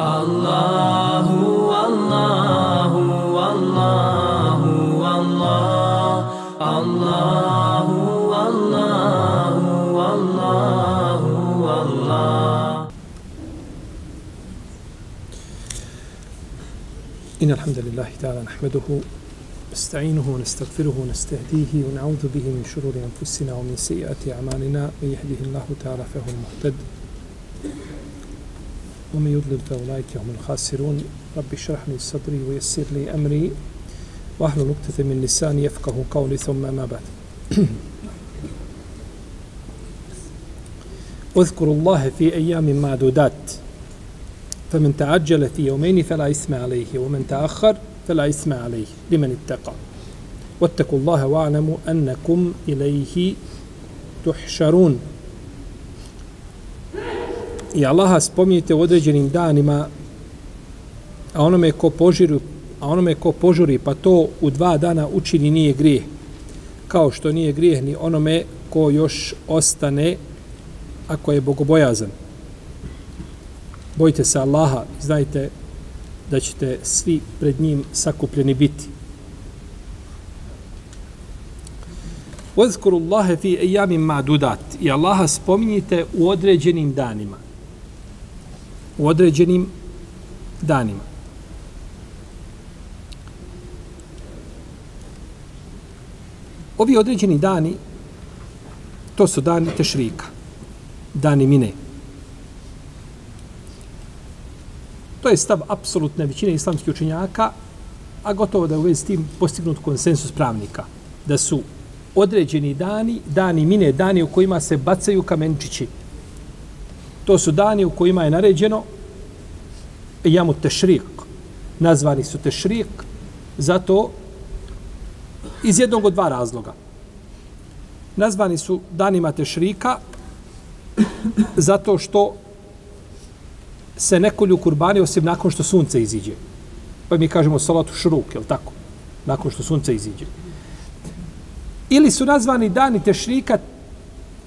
Allahu, Allahu, Allahu, Allah, Allahu, Allahu, Allahu, Allah. إن الحمد لله تعالى نحمده نستعينه ونستغفره ونستهديه ونعوذ به من شرور أنفسنا ومن سيئات أعمالنا من يهده الله تعالى فهو المهتد ومن يضلل فأولئك هم الخاسرون. رب اشرح لي صدري ويسر لي أمري. وأحلل عقدة من لساني يفقه قولي ثم ما بعد. اذكروا الله في أيام معدودات. فمن تعجل في يومين فلا إثم عليه ومن تأخر فلا إثم عليه لمن اتقى. واتقوا الله واعلموا أنكم إليه تحشرون. I Allaha spominjite u određenim danima, a onome ko požiru, a onome ko požuri, pa to u dva dana učini nije grijeh. Kao što nije grijeh ni onome ko još ostane ako je bogobojazan. Bojite se Allaha znajte da ćete svi pred njim sakupljeni biti. Ozkuru Allahe fi ejamim madudat. I Allaha spominjite u određenim danima u određenim danima. Ovi određeni dani, to su dani tešrika, dani mine. To je stav apsolutne većine islamskih učenjaka, a gotovo da je u vezi tim postignut konsensus pravnika, da su određeni dani, dani mine, dani u kojima se bacaju kamenčići, To su dani u kojima je naređeno jamu tešrik. Nazvani su tešrik zato iz jednog od dva razloga. Nazvani su danima tešrika zato što se ne kolju kurbani osim nakon što sunce iziđe. Pa mi kažemo salatu šruk, je tako? Nakon što sunce iziđe. Ili su nazvani dani tešrika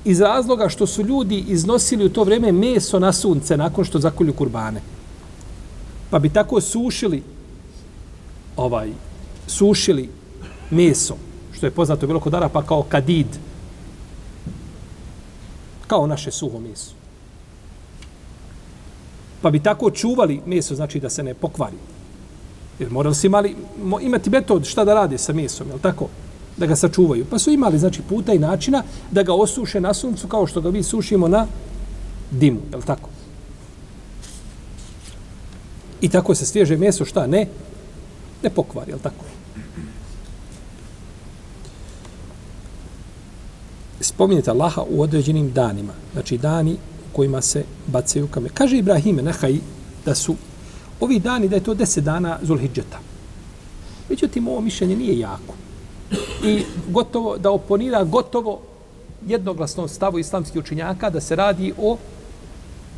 iz razloga što su ljudi iznosili u to vrijeme meso na sunce nakon što zakolju kurbane. Pa bi tako sušili ovaj sušili meso, što je poznato bilo kod Arapa kao kadid, kao naše suho meso. Pa bi tako čuvali meso, znači da se ne pokvari. Jer morali se imali, imati metod šta da rade sa mesom, je li tako? Da ga sačuvaju. Pa su imali znači puta i načina da ga osuše na suncu kao što ga mi sušimo na dimu, je tako? I tako se svježe meso šta ne ne pokvari, je tako? Spominjete Allaha u određenim danima, znači dani u kojima se bacaju kamen. Kaže Ibrahime Nahaj da su ovi dani, da je to deset dana Zulhidžeta. Međutim, ovo mišljenje nije jako i gotovo da oponira gotovo jednoglasnom stavu islamskih učinjaka da se radi o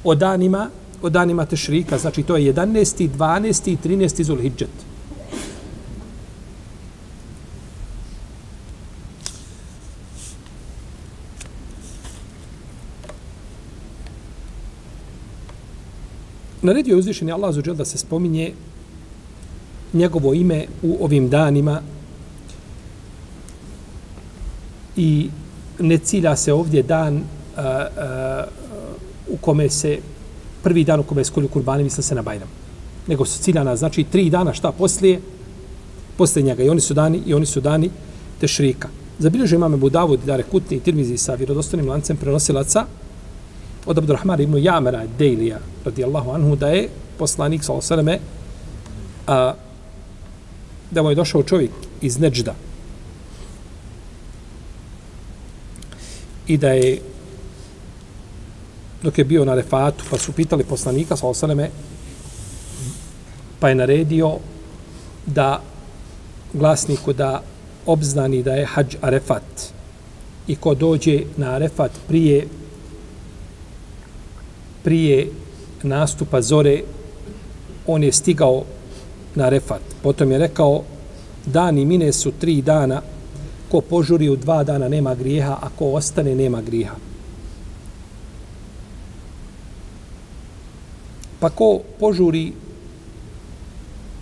o danima o danima tešrika, znači to je 11. 12. i 13. Zulhidžet. Naredio je uzvišeni Allah da se spominje njegovo ime u ovim danima i ne cilja se ovdje dan a, a, u kome se prvi dan u kome je skolju kurbani misle se na Bajram. Nego su ciljana, znači tri dana šta poslije, poslije njega. I oni su dani, i oni su dani tešrika. Zabilježe imame Budavud, Dare Kutni i Tirmizi sa vjerodostanim lancem prenosilaca od Abdurrahmana ibn Jamera Dejlija, radijallahu anhu, da je poslanik, sallallahu osaleme, a, da mu je došao čovjek iz Neđda, i da je dok je bio na refatu, pa su pitali poslanika, sa osaleme, pa je naredio da glasniku da obznani da je hađ arefat i ko dođe na arefat prije prije nastupa zore on je stigao na arefat. Potom je rekao dani mine su tri dana ko požuri u dva dana nema grijeha, a ko ostane nema grijeha. Pa ko požuri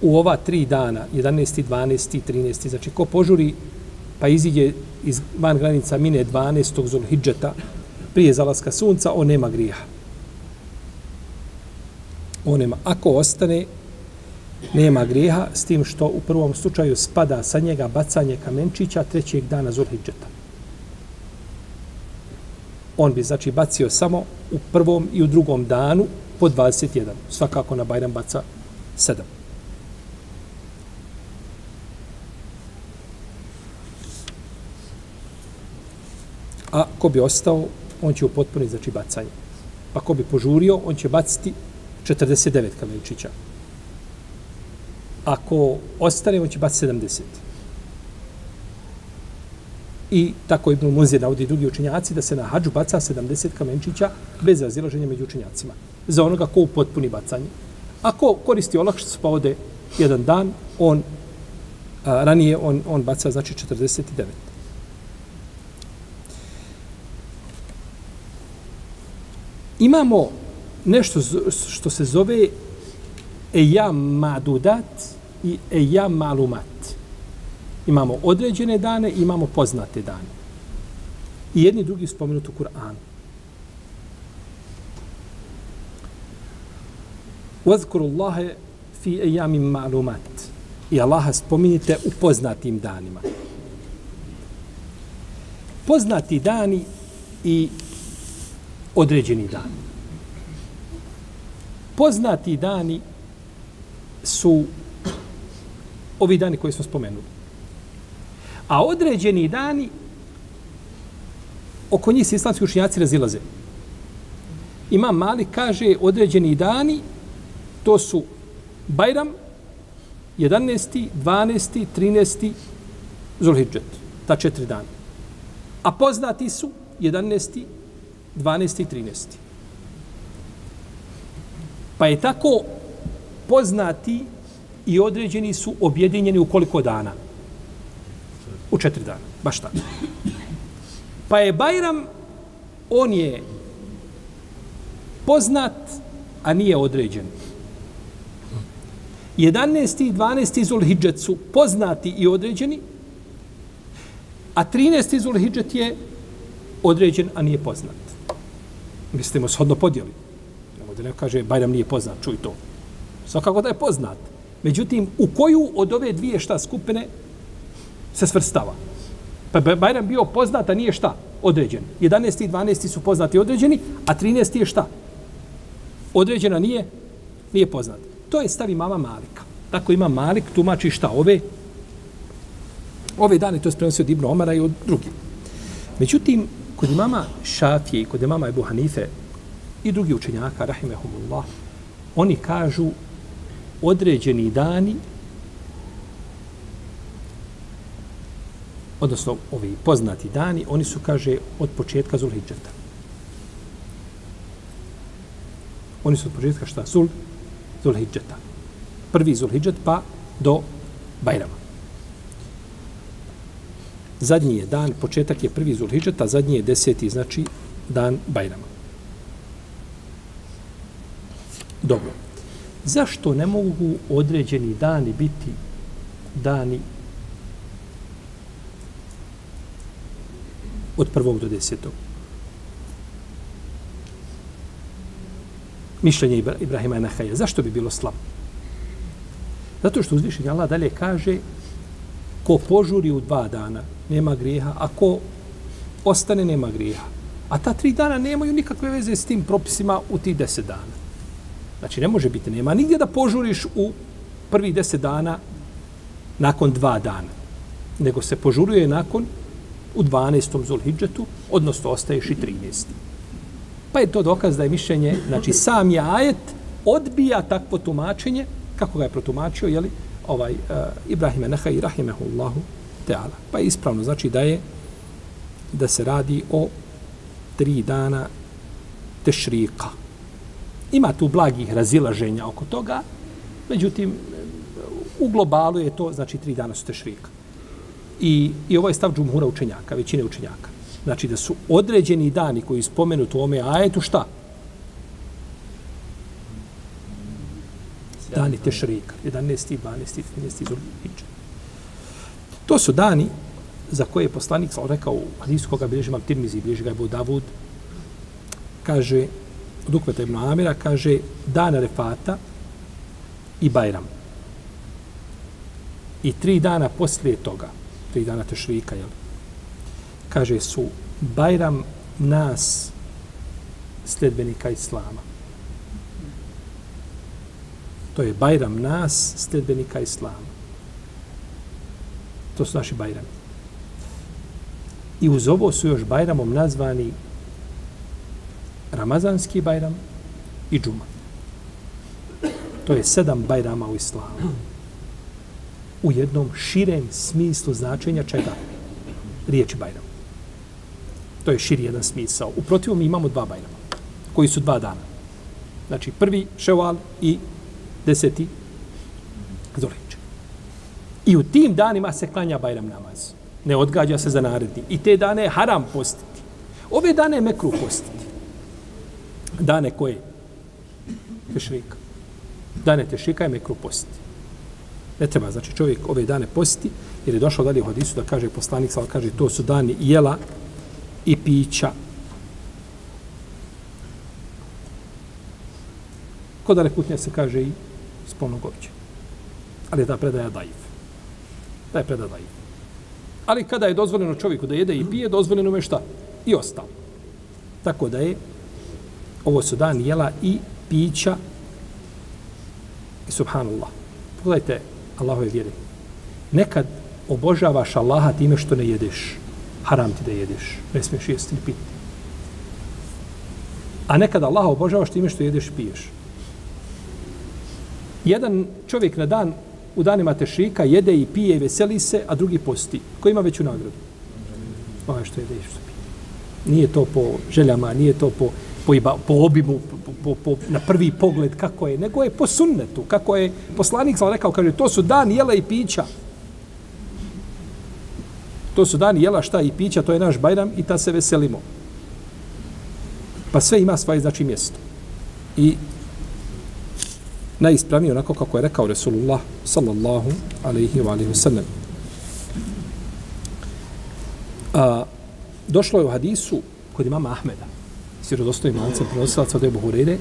u ova tri dana, 11. 12. 13. znači ko požuri pa iziđe iz van granica mine 12. Zulhidžeta prije zalaska sunca, on nema grija. On nema. Ako ostane, nema grijeha s tim što u prvom slučaju spada sa njega bacanje kamenčića trećeg dana Zulhidžeta. On bi znači bacio samo u prvom i u drugom danu po 21. Svakako na Bajram baca 7. A ko bi ostao, on će upotpuniti znači bacanje. Pa ko bi požurio, on će baciti 49 kamenčića. Ako ostane, on će baciti 70. I tako Ibn Munzir navodi drugi učenjaci da se na hađu baca 70 kamenčića bez razilaženja među učenjacima. Za onoga ko upotpuni bacanje. Ako koristi olakšicu pa ode jedan dan, on a, ranije on, on baca znači 49. Imamo nešto što se zove ejam madudat i ejam malumat. Imamo određene dane i imamo poznate dane. I jedni drugi spomenuti u Kur'anu. Vazkuru Allahe fi ejamim malumat. I Allaha spominjite u poznatim danima. Poznati dani i određeni dani. Poznati dani su ovi dani koji smo spomenuli. A određeni dani oko njih se islamski učinjaci razilaze. Ima mali kaže određeni dani to su Bajram 11. 12. 13. Zulhidžet. Ta četiri dana. A poznati su 11. 12. i 13. Pa je tako poznati i određeni su objedinjeni u koliko dana? U četiri dana. Baš tako. Pa je Bajram, on je poznat, a nije određen. 11. i 12. Zulhidžet su poznati i određeni, a 13. Zulhidžet je određen, a nije poznat. Mislimo, shodno podijeli. Nemo da ne kaže, Bajram nije poznat, čuj to. Svakako da je poznat. Međutim, u koju od ove dvije šta skupine se svrstava? Pa Bajram bio poznat, a nije šta? Određen. 11. i 12. su poznati određeni, a 13. je šta? Određena nije? Nije poznat. To je stavi mama Malika. Tako ima Malik, tumači šta ove? Ove dane to je prenosio od Ibnu Omara i od drugih. Međutim, kod imama Šafije i kod imama Ebu Hanife i drugi učenjaka, rahimehumullah, oni kažu određeni dani, odnosno ovi poznati dani, oni su, kaže, od početka Zulhidžeta. Oni su od početka šta? Zul, Zulhidžeta. Prvi Zulhidžet pa do Bajrama. Zadnji je dan, početak je prvi Zulhidžeta, zadnji je deseti, znači dan Bajrama. Dobro. Zašto ne mogu određeni dani biti dani od prvog do desetog? Mišljenje Ibrahima Nahaja. Zašto bi bilo slabo? Zato što uzvišenje Allah dalje kaže ko požuri u dva dana, nema grijeha, a ko ostane, nema grijeha. A ta tri dana nemaju nikakve veze s tim propisima u ti deset dana. Znači, ne može biti, nema nigdje da požuriš u prvi deset dana nakon dva dana. Nego se požuruje nakon u 12. Zulhidžetu, odnosno ostaješ i 13. Pa je to dokaz da je mišljenje, znači sam je ajet odbija takvo tumačenje, kako ga je protumačio, jeli, ovaj eh, uh, Ibrahime Neha i rahimehullahu ta'ala. Pa je ispravno, znači da je da se radi o tri dana tešrika. Ima tu blagih razilaženja oko toga, međutim, u globalu je to, znači, tri dana su tešrika. I, i ovo je stav džumhura učenjaka, većine učenjaka. Znači da su određeni dani koji spomenuti u ome ajetu šta? Dani tešrika. 11. 12. 13. Zulhidža. To su dani za koje je poslanik rekao u hadisu koga bilježi imam Tirmizi, bilježi ga je Abu Davud, kaže, od Ukveta ibn Amira, kaže, dan Arefata i Bajram. I tri dana poslije toga, tri dana Tešrika, jel? Kaže, su Bajram nas sledbenika Islama. To je Bajram nas sledbenika Islama. To su naši Bajrami. I uz ovo su još Bajramom nazvani Ramazanski Bajram i Džuma. To je sedam Bajrama u Islamu. U jednom širem smislu značenja čega? Riječi Bajram. To je širi jedan smisao. U protivom imamo dva Bajrama, koji su dva dana. Znači, prvi Ševal i deseti Zolić. I u tim danima se klanja Bajram namaz. Ne odgađa se za naredni. I te dane je haram postiti. Ove dane je mekru postiti. Dane koje? Tešrika. Dane tešrika je mekru posti. Ne treba, znači čovjek ove dane posti, jer je došao dalje u hadisu da kaže poslanik, sal kaže to su dani jela i pića. Kod dane putnja se kaže i spolnog običaja. Ali je ta predaja dajiv. Ta je predaja dajiv. Ali kada je dozvoljeno čovjeku da jede i pije, dozvoljeno mu je šta? I ostalo. Tako da je ovo su dan jela i pića i subhanallah. Pogledajte Allahove vjere. Nekad obožavaš Allaha time što ne jedeš. Haram ti da jedeš. Ne smiješ jesti ni piti. A nekad Allaha obožavaš time što jedeš i piješ. Jedan čovjek na dan u danima tešrika jede i pije i veseli se, a drugi posti. Ko ima veću nagradu? Ovo što jede i što pije. Nije to po željama, nije to po, po, iba, po obimu, po, po, po, na prvi pogled kako je, nego je po sunnetu, kako je poslanik sam rekao, kaže, to su dan jela i pića. To su dan jela šta i pića, to je naš bajram i ta se veselimo. Pa sve ima svoje znači mjesto. I najispravnije onako kako je rekao Resulullah sallallahu alaihi wa alaihi wa sallam. A, došlo je u hadisu kod imama Ahmeda, sirodostojim lancem prenosilaca od Ebu Hureyre,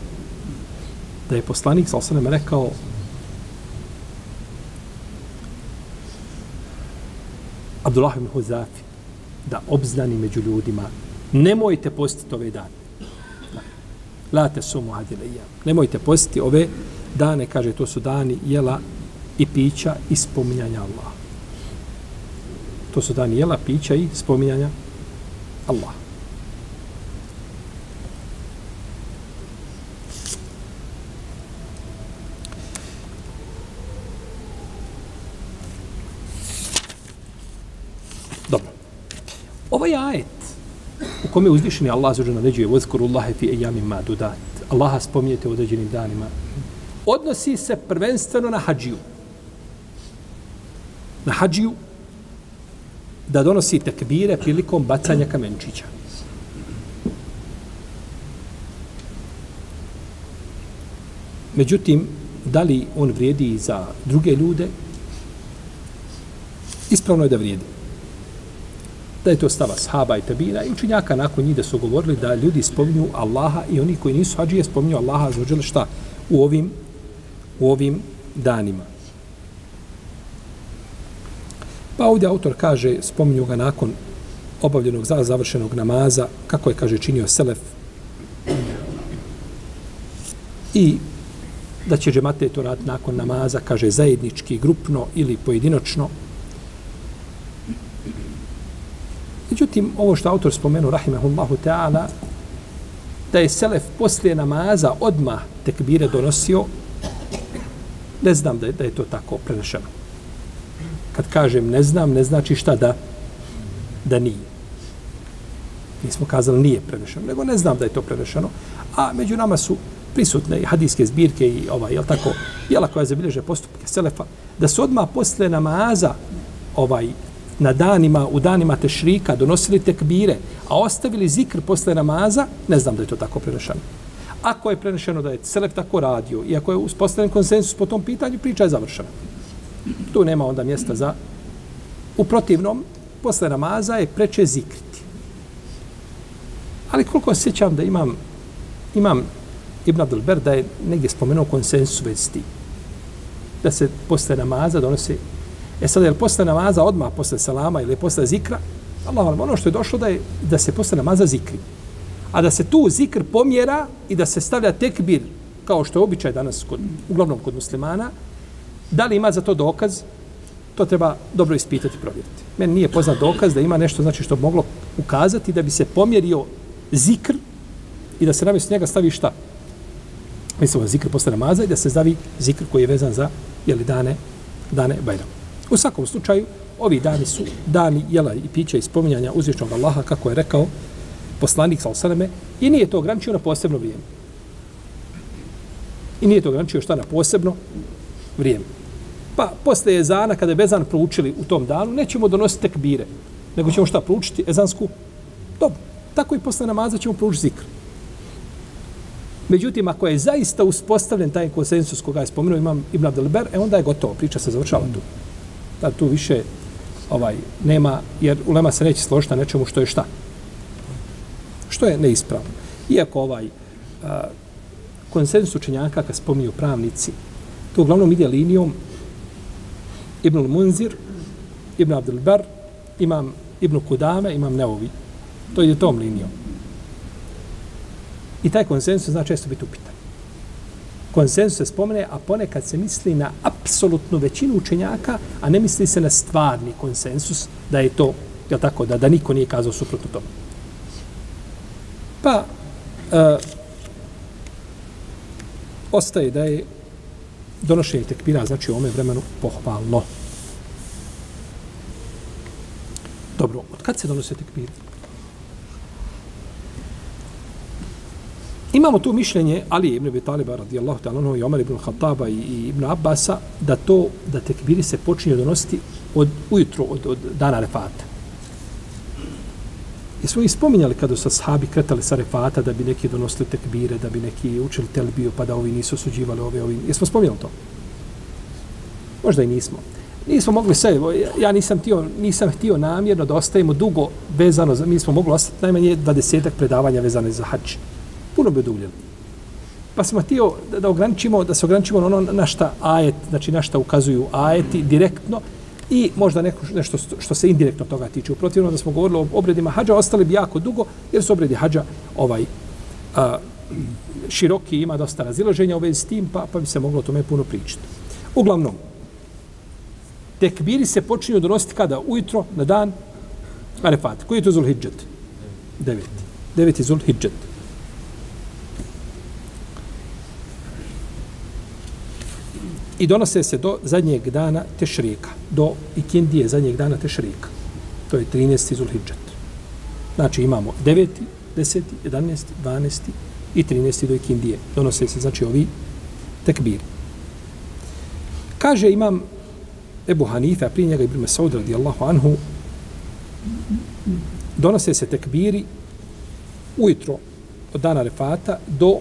da je poslanik sa osanem rekao Abdullah ibn Huzafi da obznani među ljudima nemojte postiti ove dane. La te sumu hadile Nemojte postiti ove dane, kaže, to su dani jela i pića i spominjanja Allaha. To su dani jela, pića i spominjanja Allah. Dobro. Ovaj ajet u kome uzvišeni Allah zađe naređuje vozkorullahe fi ejamim madudat. Allaha spominjete u određenim danima odnosi se prvenstveno na hađiju. Na hađiju da donosi tekbire prilikom bacanja kamenčića. Međutim, da li on vrijedi za druge ljude? Ispravno je da vrijedi. Da je to stava sahaba i tabira i učinjaka nakon njih da su govorili da ljudi spominju Allaha i oni koji nisu hađije spominju Allaha za šta u ovim u ovim danima. Pa ovdje autor kaže, spominju ga nakon obavljenog za završenog namaza, kako je, kaže, činio Selef. I da će džemate to rad nakon namaza, kaže, zajednički, grupno ili pojedinočno. Međutim, ovo što autor spomenu, rahimahullahu ta'ala, da je Selef poslije namaza odmah tekbire donosio, Ne znam da je, da je to tako prenešeno. Kad kažem ne znam, ne znači šta da da nije. Nismo kazali nije prenešeno, nego ne znam da je to prenešeno. A među nama su prisutne i hadijske zbirke i ovaj, jel tako, jela koja zabilježe postupke Selefa, da su odmah posle namaza ovaj, na danima, u danima tešrika donosili tekbire, a ostavili zikr posle namaza, ne znam da je to tako prenešeno. Ako je prenešeno da je Selef tako radio i ako je uspostavljen konsensus po tom pitanju, priča je završena. Tu nema onda mjesta za... U protivnom, posle namaza je preče zikriti. Ali koliko sjećam da imam, imam Ibn Abdelber da je negdje spomenuo konsensus već s tim. Da se posle namaza donose... E sad, je li posle namaza odmah posle salama ili posle zikra? Allah, ono što je došlo da je da se posle namaza zikri. A da se tu zikr pomjera i da se stavlja tekbir, kao što je običaj danas, kod, uglavnom kod muslimana, da li ima za to dokaz, to treba dobro ispitati i provjeriti. Meni nije poznat dokaz da ima nešto znači što bi moglo ukazati da bi se pomjerio zikr i da se namjesto njega stavi šta? Mislimo zikr posle namaza i da se stavi zikr koji je vezan za jeli, dane, dane Bajram. U svakom slučaju, ovi dani su dani jela i pića i spominjanja uzvišnog Allaha, kako je rekao poslanik sa osaname, i nije to ograničio na posebno vrijeme. I nije to ograničio šta na posebno vrijeme. Pa posle ezana, kada je bezan proučili u tom danu, nećemo donositi tekbire, nego ćemo šta proučiti? Ezansku? Dobro. Tako i posle namaza ćemo proučiti zikr. Međutim, ako je zaista uspostavljen taj konsensus koga je spomenuo imam Ibn Abdelber, e onda je gotovo, priča se završava tu. Da tu više ovaj nema, jer ulema se neće složiti na nečemu što je šta. Što je neispravno. Iako ovaj a, konsensus učenjaka, kad spominju pravnici, to uglavnom ide linijom Ibn Munzir, Ibn Abdul Bar, imam Ibn Kudame, imam Neovi. To ide tom linijom. I taj konsensus zna često biti upit. Konsensus se spomene, a ponekad se misli na apsolutnu većinu učenjaka, a ne misli se na stvarni konsensus, da je to, je tako, da, da niko nije kazao suprotno tome. Pa, e, ostaje da je donošenje tekbira, znači u ome vremenu, pohvalno. Dobro, od kad se donose tekbiri? Imamo tu mišljenje Ali ibn Abi Taliba radijallahu ta'ala anhu i Omar ibn Khattaba i, i ibn Abbasa da to da tekbiri se počinju donositi od ujutro od, od dana refata. I smo ih spominjali kada su sahabi kretali sa refata da bi neki donosili tekbire, da bi neki učili telbiju pa da ovi nisu osuđivali ove, ovi. Jesmo spominjali to? Možda i nismo. Nismo mogli sve, ja nisam htio, nisam htio namjerno da ostajemo dugo vezano, za, mi smo mogli ostati najmanje 20 predavanja vezane za hač. Puno bi oduljeno. Pa smo htio da, da ograničimo, da se ograničimo na ono na šta ajet, znači na šta ukazuju ajeti direktno, i možda neko, nešto što se indirektno toga tiče. U protivno da smo govorili o obredima hađa, ostali bi jako dugo, jer su obredi hađa ovaj, a, široki, ima dosta razilaženja u vezi s tim, pa, pa bi se moglo o tome puno pričati. Uglavnom, tekbiri se počinju donositi kada? Ujutro, na dan Arefat. Koji je to Zulhidžet? Deveti. Deveti Zulhidžet. I donose se do zadnjeg dana Tešrika, do ikindije zadnjeg dana Tešrika. To je 13. Zulhidžet. Znači imamo 9., 10., 11., 12. i 13. do ikindije. Donose se, znači, ovi tekbiri. Kaže imam Ebu Hanife, a prije njega Ibn Saud radijallahu anhu, donose se tekbiri ujutro od dana refata do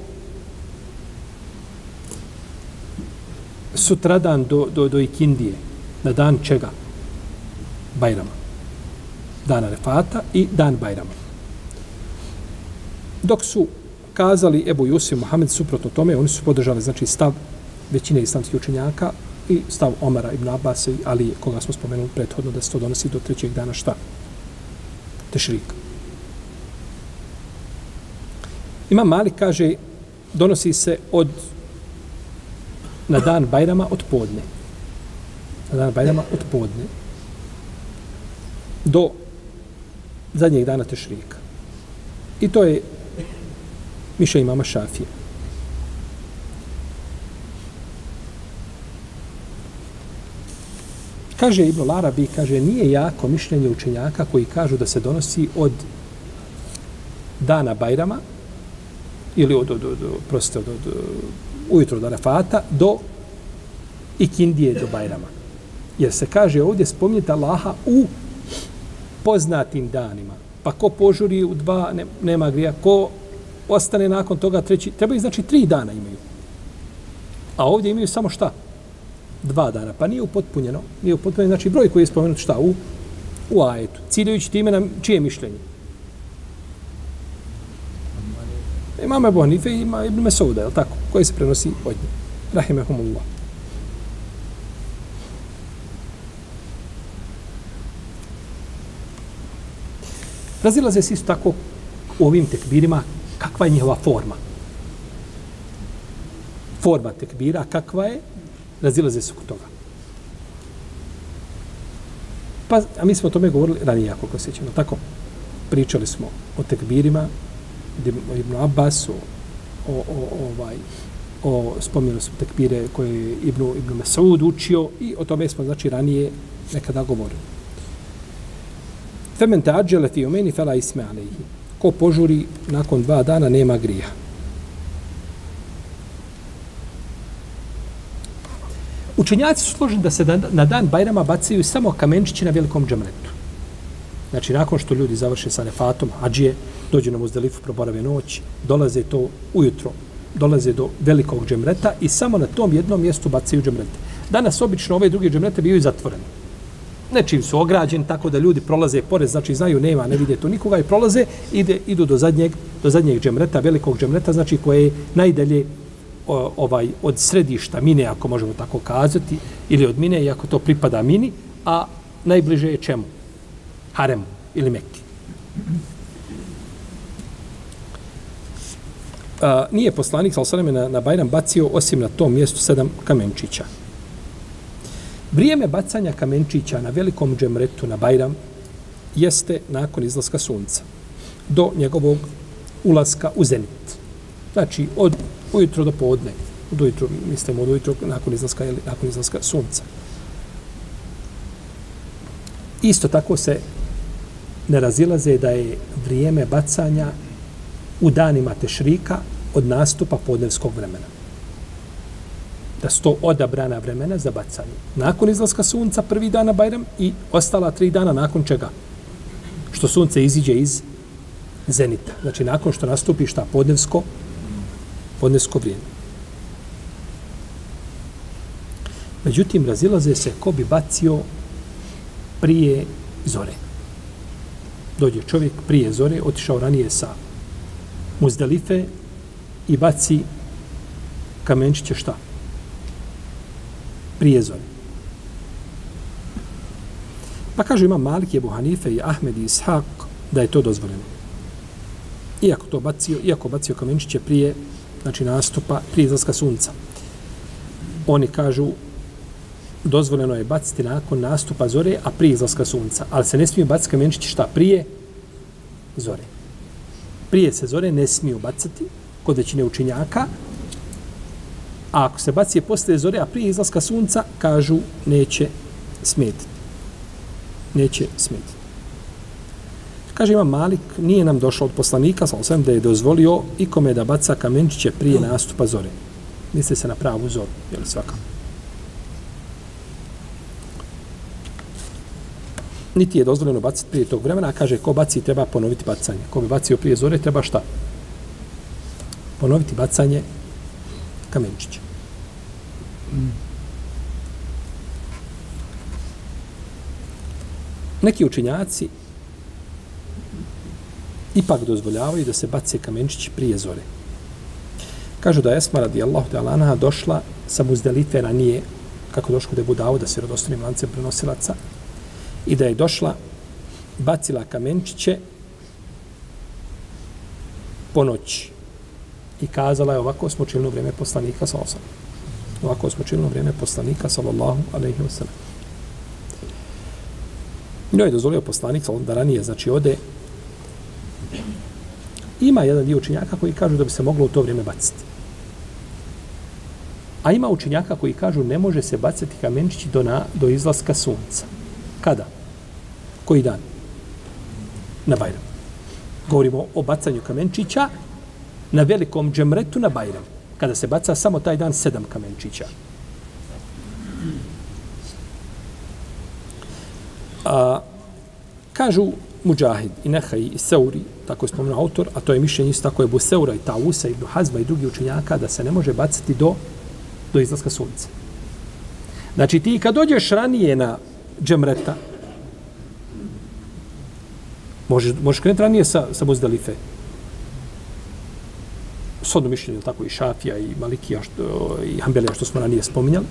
sutradan do, do, do ikindije, na dan čega? Bajrama. Dana refata i dan Bajrama. Dok su kazali Ebu Jusif Muhammed suprotno tome, oni su podržali znači stav većine islamskih učenjaka i stav Omara ibn Abbas i Ali, koga smo spomenuli prethodno, da se to donosi do trećeg dana šta? Tešrik. Imam Mali kaže, donosi se od na dan Bajrama od podne. Na dan Bajrama od podne. Do zadnjeg dana Tešrika. I to je miša imama Šafija. Kaže Ibn Larabi, kaže, nije jako mišljenje učenjaka koji kažu da se donosi od dana Bajrama ili od, od, od, proste, od, od, ujutro do Arafata do Ikindije do Bajrama. Jer se kaže ovdje spominjete Allaha u poznatim danima. Pa ko požuri u dva, ne, nema grija. Ko ostane nakon toga treći, trebaju znači tri dana imaju. A ovdje imaju samo šta? Dva dana. Pa nije upotpunjeno. Nije upotpunjeno. Znači broj koji je spomenut šta? U, u ajetu. Ciljajući time na čije mišljenje? Imam Ebu Hanife i ima Ibn Mesouda, je tako? Koji se prenosi od njih. Rahimehumullah. Razilaze se isto tako u ovim tekbirima kakva je njihova forma. Forma tekbira kakva je, razilaze se kod toga. Pa, a mi smo o tome govorili ranije, ako se ćemo tako. Pričali smo o tekbirima, o Ibnu Abbas, o, o, o, ovaj, o spomenu su tekbire koje je Ibnu, Ibnu Mesaud učio i o tome smo, znači, ranije nekada govorili. Femen ta'ađele fi umeni fela isme alejhi. Ko požuri nakon dva dana nema grija. Učenjaci su složeni da se na dan Bajrama bacaju samo kamenčići na velikom džemretu. Znači, nakon što ljudi završe sa nefatom, ađije, dođu na muzdelifu, proborave noć, dolaze to ujutro, dolaze do velikog džemreta i samo na tom jednom mjestu bacaju džemrete. Danas obično ove druge džemrete biju zatvorene nečim su ograđeni tako da ljudi prolaze pored, znači znaju nema, ne vide to nikoga i prolaze, ide, idu do zadnjeg, do zadnjeg džemreta, velikog džemreta, znači koje je najdalje o, ovaj od središta mine, ako možemo tako kazati, ili od mine, iako to pripada mini, a najbliže je čemu? Haremu ili Mekki. A, nije poslanik, sal na, na Bajram bacio osim na tom mjestu sedam kamenčića. Vrijeme bacanja kamenčića na velikom džemretu na Bajram jeste nakon izlaska sunca do njegovog ulaska u zenit. Znači, od ujutro do podne. Od ujutro, mislimo, od ujutro nakon izlaska, ili nakon izlaska sunca. Isto tako se ne razilaze da je vrijeme bacanja u danima tešrika od nastupa podnevskog vremena da sto odabrana vremena za bacanje. Nakon izlaska sunca prvi dan na Bajram i ostala tri dana nakon čega? Što sunce iziđe iz zenita. Znači nakon što nastupi šta podnevsko, podnevsko vrijeme. Međutim, razilaze se ko bi bacio prije zore. Dođe čovjek prije zore, otišao ranije sa muzdalife i baci kamenčiće šta? prije. Pa kažu ima Malik, Ebu Hanife i Ahmed i Ishak da je to dozvoljeno. Iako to bacio, iako bacio kamenčiće prije, znači nastupa, prije izlaska sunca. Oni kažu dozvoljeno je baciti nakon nastupa zore, a prije izlaska sunca. Ali se ne smiju baciti kamenčići šta prije zore. Prije se zore ne smiju bacati kod većine učinjaka, A ako se baci posle zore, a prije izlaska sunca, kažu, neće smetiti. Neće smetiti. Kaže ima Malik, nije nam došao od poslanika, sam sam da je dozvolio ikome da baca kamenčiće prije nastupa zore. Misli se na pravu zoru, je li svaka? Niti je dozvoljeno baciti prije tog vremena, a kaže ko baci treba ponoviti bacanje. Ko bi bacio prije zore, treba šta? Ponoviti bacanje kamenčića. Neki učinjaci ipak dozvoljavaju da se bace kamenčići prije zore. Kažu da Esma radijallahu ta'ala anha došla sa muzdelife ranije, kako došlo da je budao da se rodostanim lancem prenosilaca, i da je došla, bacila kamenčiće po noći. I kazala je ovako smo činili vrijeme poslanika sa osam. Ovako smo činili vrijeme poslanika, sallallahu alaihi wa sallam. Njoj je dozvolio poslanik, da ranije, znači, ode. Ima jedan dio učenjaka koji kažu da bi se moglo u to vrijeme baciti. A ima učenjaka koji kažu ne može se bacati kamenčići do, na, do izlaska sunca. Kada? Koji dan? Na Bajram. Govorimo o bacanju kamenčića na velikom džemretu na Bajram kada se baca samo taj dan sedam kamenčića. A, kažu Mujahid i Nehaj i Seuri, tako je spomenuo autor, a to je mišljenje isto tako je Buseura i Tausa, i Hazma i drugi učenjaka, da se ne može baciti do, do izlaska sunca. Znači ti kad dođeš ranije na džemreta, možeš, možeš krenuti ranije sa, sa Muzdalife. Sodno mišljenje, tako i Šafija i Malikija što, i Hanbelija što smo ranije spominjali,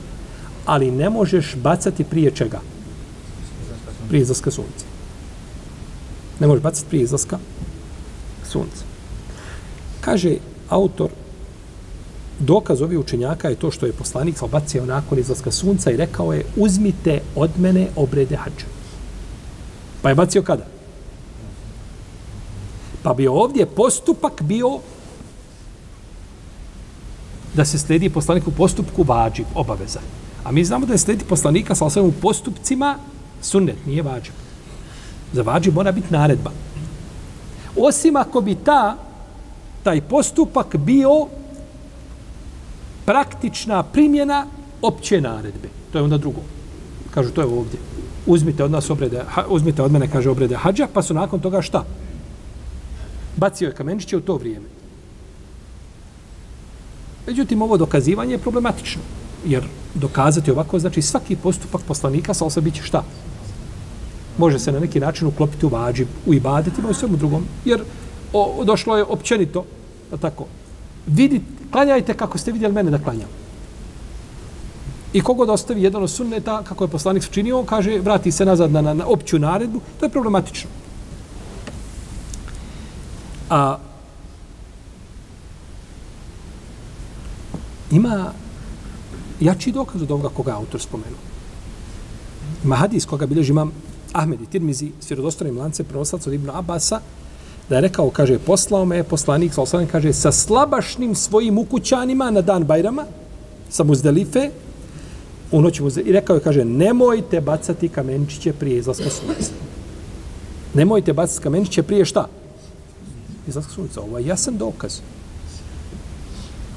ali ne možeš bacati prije čega? Prije izlaska sunca. Ne možeš bacati prije izlaska sunca. Kaže autor, dokaz ovih učenjaka je to što je poslanik sa bacio nakon izlaska sunca i rekao je uzmite od mene obrede hađa. Pa je bacio kada? Pa bi ovdje postupak bio da se sledi u postupku vađib, obaveza. A mi znamo da je slediti poslanika sa osvijem u postupcima sunnet, nije vađib. Za vađib mora biti naredba. Osim ako bi ta, taj postupak bio praktična primjena opće naredbe. To je onda drugo. Kažu, to je ovdje. Uzmite od nas obrede, ha, uzmite od mene, kaže, obrede hađa, pa su nakon toga šta? Bacio je kamenčiće u to vrijeme. Međutim, ovo dokazivanje je problematično. Jer dokazati ovako, znači svaki postupak poslanika sa osobi će šta? Može se na neki način uklopiti u vađi, u ibadetima, u svemu drugom. Jer o, došlo je općenito, tako, vidite, klanjajte kako ste vidjeli mene da klanjam. I kogod ostavi jedan od sunneta, kako je poslanik činio, on kaže, vrati se nazad na, na, na opću naredbu, to je problematično. A ima jači dokaz od ovoga koga autor spomenuo. Ima hadis koga bilježi imam Ahmed i Tirmizi s vjerodostanim lance prenoslaca od Ibn Abasa, da je rekao, kaže, poslao me poslanik, poslanik kaže, sa slabašnim svojim ukućanima na dan Bajrama, sa Muzdelife, u noći Muzdelife, i rekao je, kaže, nemojte bacati kamenčiće prije izlaska sunca. Nemojte bacati kamenčiće prije šta? Izlaska sunca. Ovo je jasan dokaz.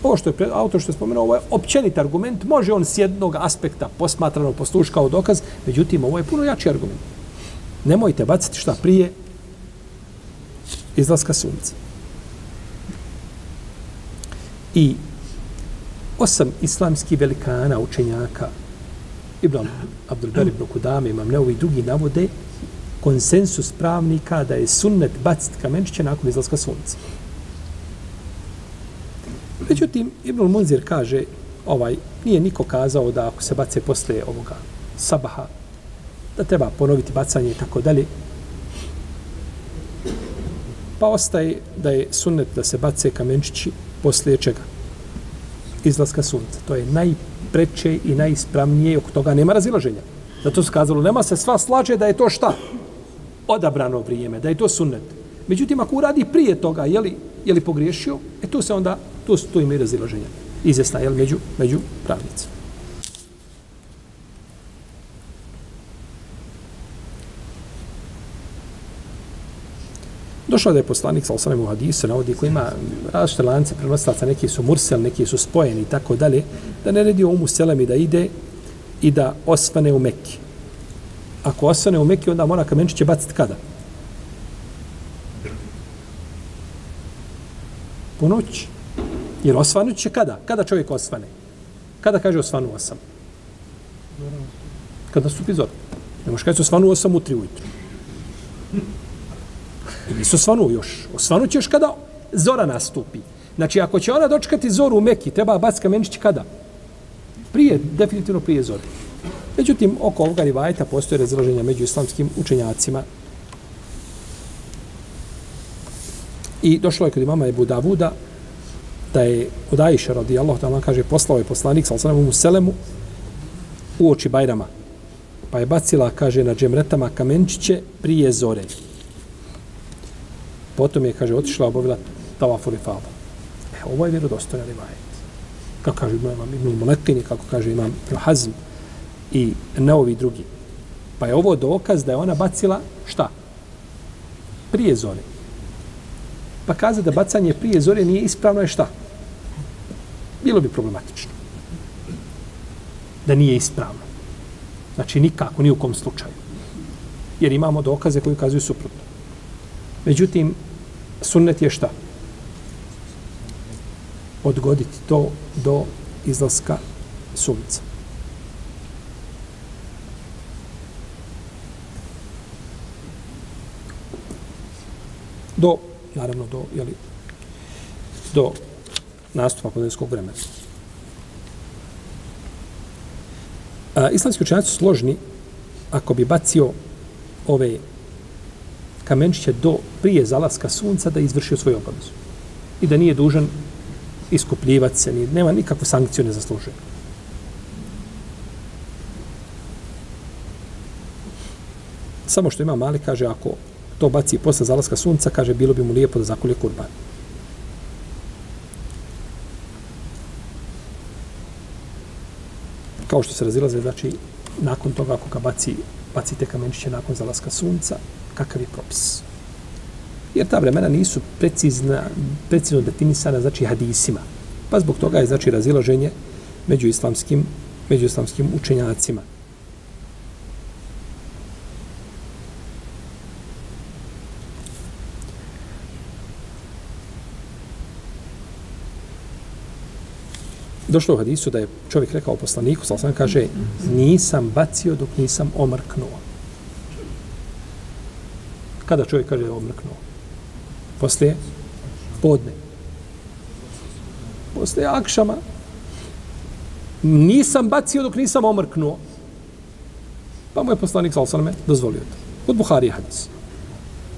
Ovo što je pred, autor što je spomenuo, ovo je općenit argument. Može on s jednog aspekta posmatrano posluš kao dokaz, međutim, ovo je puno jači argument. Nemojte baciti šta prije izlaska sunca. I osam islamskih velikana, učenjaka, Ibn Abdulber, ibn Kudame, imam neovi drugi navode, konsensus pravnika da je sunnet baciti kamenčiće nakon izlaska sunca. Međutim, Ibn Munzir kaže, ovaj, nije niko kazao da ako se bace posle ovoga sabaha, da treba ponoviti bacanje i tako dalje. Pa ostaje da je sunnet da se bace kamenčići poslije čega? Izlaska sunca. To je najpreće i najispravnije, oko toga nema razilaženja. Zato se kazalo, nema se sva slađe da je to šta? Odabrano vrijeme, da je to sunnet. Međutim, ako uradi prije toga, je li, je li pogriješio, e tu se onda, tu, tu ima i razilaženja. Izvjesna, je među, među pravnicima. Došao da je poslanik, sal sam u hadisu, navodi koji ima različite lance prenoslaca, neki su mursel, neki su spojeni i tako dalje, da ne redi umu selemi da ide i da osvane u Mekki. Ako osvane u Mekki, onda mora kamenčiće baciti kada? Po noći. Jer osvanut će kada? Kada čovjek osvane? Kada kaže osvanuo sam? Kada su zor. Ne možeš kaži osvanuo sam u tri ujutru. I nisu osvanuo još. Osvanut ćeš kada zora nastupi. Znači, ako će ona dočekati zoru u Meki, treba Abbas kamenić kada? Prije, definitivno prije zore. Međutim, oko ovoga rivajta postoje razloženja među islamskim učenjacima. I došlo je kod imama Ebu Davuda, da je od Aisha radijallahu ta'ala kaže poslao je poslanik sa u Selemu u oči Bajrama. Pa je bacila, kaže, na džemretama kamenčiće prije zore. Potom je, kaže, otišla, obavila tavafu li fada. E, ovo je vjerodostojan rivajet. Kako kaže imam Ibn Mulekini, kako kaže imam Ibn Hazm i neovi drugi. Pa je ovo dokaz da je ona bacila šta? Prije zore. Pa kaza da bacanje prije zore nije ispravno je šta? Bilo bi problematično. Da nije ispravno. Znači nikako, ni u kom slučaju. Jer imamo dokaze koji ukazuju suprotno. Međutim, sunnet je šta? Odgoditi to do izlaska sunca. Do, naravno, do, jeli, do nastupa podnevskog vremena. A, islamski učenjaci su složni ako bi bacio ove kamenčiće do prije zalaska sunca da izvršio svoju obavezu. I da nije dužan iskupljivati se, nema nikakvu sankciju ne zaslužuje. Samo što ima mali, kaže, ako to baci posle zalaska sunca, kaže, bilo bi mu lijepo da zakolje kurban. Kao što se razilaze, znači, nakon toga, ako ga baci, baci te kamenčiće nakon zalaska sunca, kakav je propis? Jer ta vremena nisu precizna, precizno definisana, znači, hadisima. Pa zbog toga je, znači, razilaženje među islamskim, među islamskim učenjacima. Došlo u hadisu da je čovjek rekao poslaniku, sal sam kaže, nisam bacio dok nisam omrknuo. Kada čovjek kaže omrknuo? Poslije podne. Poslije akšama. Nisam bacio dok nisam omrknuo. Pa mu je poslanik, sal sam dozvolio to. Od Buhari hadis.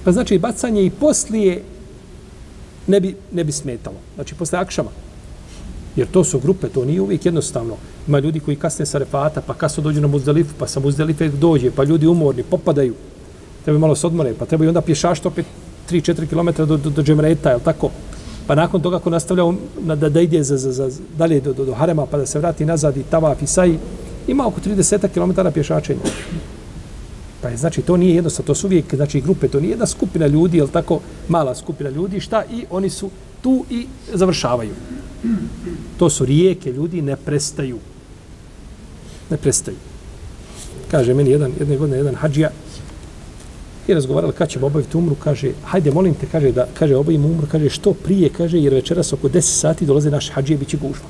Pa znači, bacanje i poslije ne bi, ne bi smetalo. Znači, poslije akšama. Jer to su grupe, to nije uvijek jednostavno. Ima ljudi koji kasne sa refata, pa kasno dođu na muzdelifu, pa sa muzdelife dođe, pa ljudi umorni, popadaju. Treba malo se odmore, pa treba i onda pješašta opet 3-4 km do, do, do džemreta, je tako? Pa nakon toga ako nastavlja um, na, da, da ide za, za, za, dalje do, do, do Harema, pa da se vrati nazad i tavaf i saji, ima oko 30 km pješačenja. Pa je, znači, to nije jednostavno, to su uvijek, znači, grupe, to nije jedna skupina ljudi, je tako, mala skupina ljudi, šta, i oni su tu i završavaju. To su rijeke, ljudi ne prestaju. Ne prestaju. Kaže meni jedan, jedne godine jedan hađija i razgovarali kad ćemo obaviti umru, kaže, hajde, molim te, kaže, da, kaže, obavimo umru, kaže, što prije, kaže, jer večeras oko 10 sati dolaze naš hađije, bit će gužva.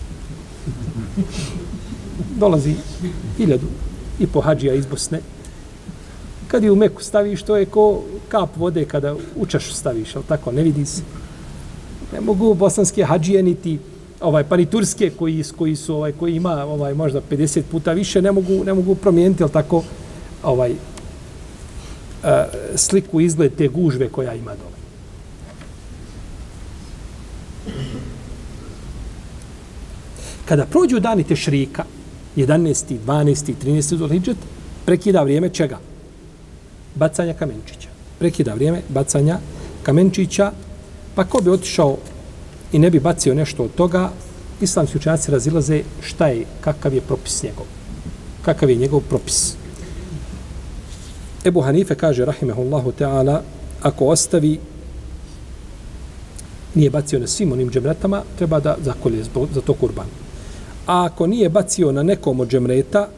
Dolazi hiljadu i po hađija iz Bosne. Kad je u Meku staviš, to je ko kap vode kada u čašu staviš, ali tako, ne vidi se. Ne mogu bosanske hađije niti ovaj pa ni turske koji koji su ovaj koji ima ovaj možda 50 puta više ne mogu ne mogu promijeniti al tako ovaj a, sliku izgled te gužve koja ima dole. Kada prođu dani te šrika, 11. 12. 13. Zulhidžet, prekida vrijeme čega? Bacanja kamenčića. Prekida vrijeme bacanja kamenčića, pa ko bi otišao i ne bi bacio nešto od toga, islamski učenjaci razilaze šta je, kakav je propis njegov. Kakav je njegov propis. Ebu Hanife kaže, rahimehullahu ta'ala, ako ostavi, nije bacio na svim onim džemretama, treba da zakolje za to kurban. A ako nije bacio na nekom od džemreta,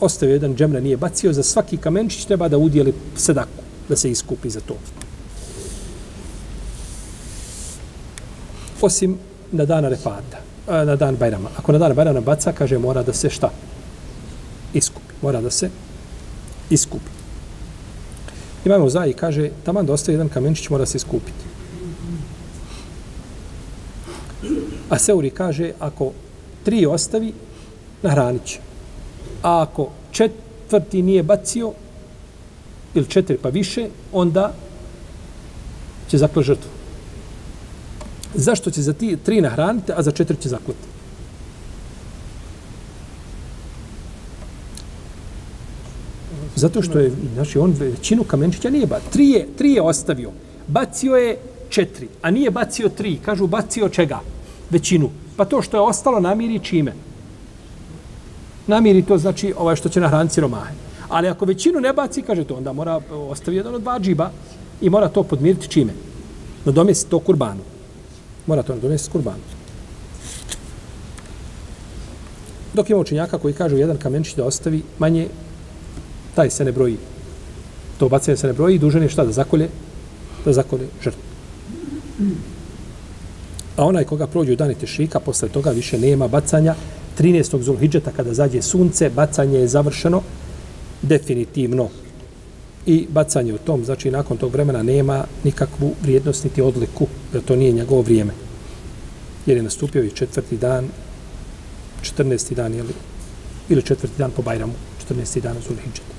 ostavio jedan džemre, nije bacio, za svaki kamenčić treba da udjeli sedaku, da se iskupi za to. Osim na dan Arefata, na dan Bajrama. Ako na dan Bajrama baca, kaže, mora da se šta? Iskupi. Mora da se iskupi. Imamo za i kaže, taman da ostaje jedan kamenčić, mora se iskupiti. A Seuri kaže, ako tri ostavi, nahranit će. A ako četvrti nije bacio, ili četiri pa više, onda će zakljati žrtvu zašto će za ti tri nahraniti, a za četiri će zaklati? Zato što je, znači, on većinu kamenčića nije bacio. Tri je, tri je ostavio. Bacio je četiri, a nije bacio tri. Kažu, bacio čega? Većinu. Pa to što je ostalo namiri čime? Namiri to znači ovaj što će nahraniti siromahe. Ali ako većinu ne baci, kaže to, onda mora ostaviti jedan od dva džiba i mora to podmiriti čime? Na domjesi to kurbanu mora to donesti kurban. Dok ima učenjaka koji kažu jedan kamenčić da ostavi manje, taj se ne broji. To bacanje se ne broji i dužan je šta da zakolje? Da zakolje žrtvu. A onaj koga prođu dani tešrika, posle toga više nema bacanja. 13. Zulhidžeta, kada zađe sunce, bacanje je završeno definitivno. I bacanje u tom, znači nakon tog vremena nema nikakvu vrijednost niti odliku, jer to nije njegovo vrijeme. Jer je nastupio i četvrti dan, 14. dan, jeli, ili četvrti dan po Bajramu, 14. dan Zulhidžeta.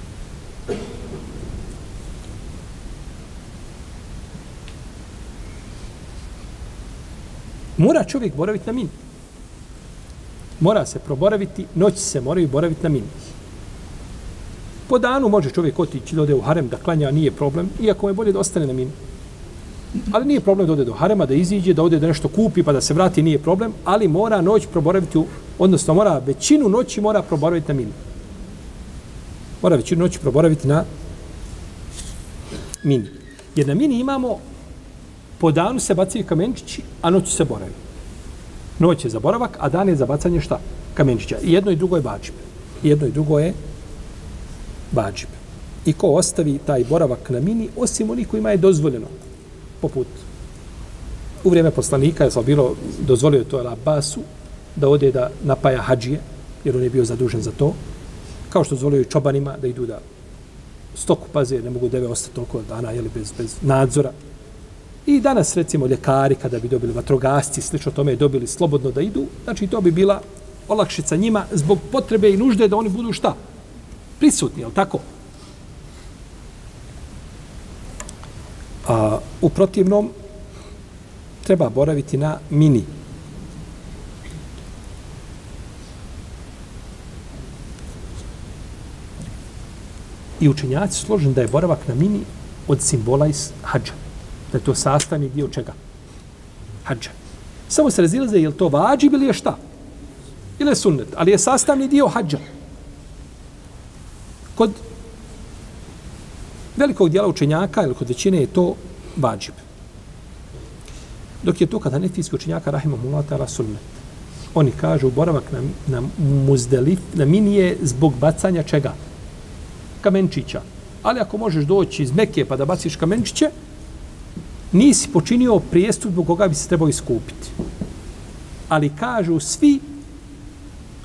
Mora čovjek boraviti na mini. Mora se proboraviti, noći se moraju boraviti na mini. Po danu može čovjek otići da ode u harem da klanja, nije problem, iako je bolje da ostane na mini. Ali nije problem da ode do harema, da iziđe, da ode da nešto kupi pa da se vrati, nije problem, ali mora noć proboraviti, u, odnosno mora većinu noći mora proboraviti na mini. Mora većinu noći proboraviti na mini. Jer na mini imamo po danu se bacaju kamenčići, a noć se boravi. Noć je za boravak, a dan je za bacanje šta? Kamenčića. I jedno i drugo je bađib. I jedno i drugo je vađib. I ko ostavi taj boravak na mini, osim onih kojima je dozvoljeno, poput u vrijeme poslanika, je bilo dozvolio to Abbasu, da ode da napaja hađije, jer on je bio zadužen za to, kao što dozvolio i čobanima da idu da stoku paze, ne mogu deve ostati toliko dana, jeli, bez, bez nadzora, I danas, recimo, ljekari, kada bi dobili vatrogasci, slično tome, dobili slobodno da idu, znači to bi bila olakšica njima zbog potrebe i nužde da oni budu šta? Prisutni, jel tako? A, u protivnom, treba boraviti na mini. I učenjaci složen da je boravak na mini od simbola iz hađa da je to sastavni dio čega? Hađa. Samo se razilaze je li to vađib ili je šta? Ili je sunnet, ali je sastavni dio hađa. Kod velikog dijela učenjaka ili kod većine je to vađib. Dok je to kada nefijski učenjaka rahimahullah ta'ala sunnet. Oni kažu boravak na, na muzdelif, na minije zbog bacanja čega? Kamenčića. Ali ako možeš doći iz Mekije pa da baciš kamenčiće, nisi počinio prijestup zbog koga bi se trebao iskupiti. Ali kažu svi,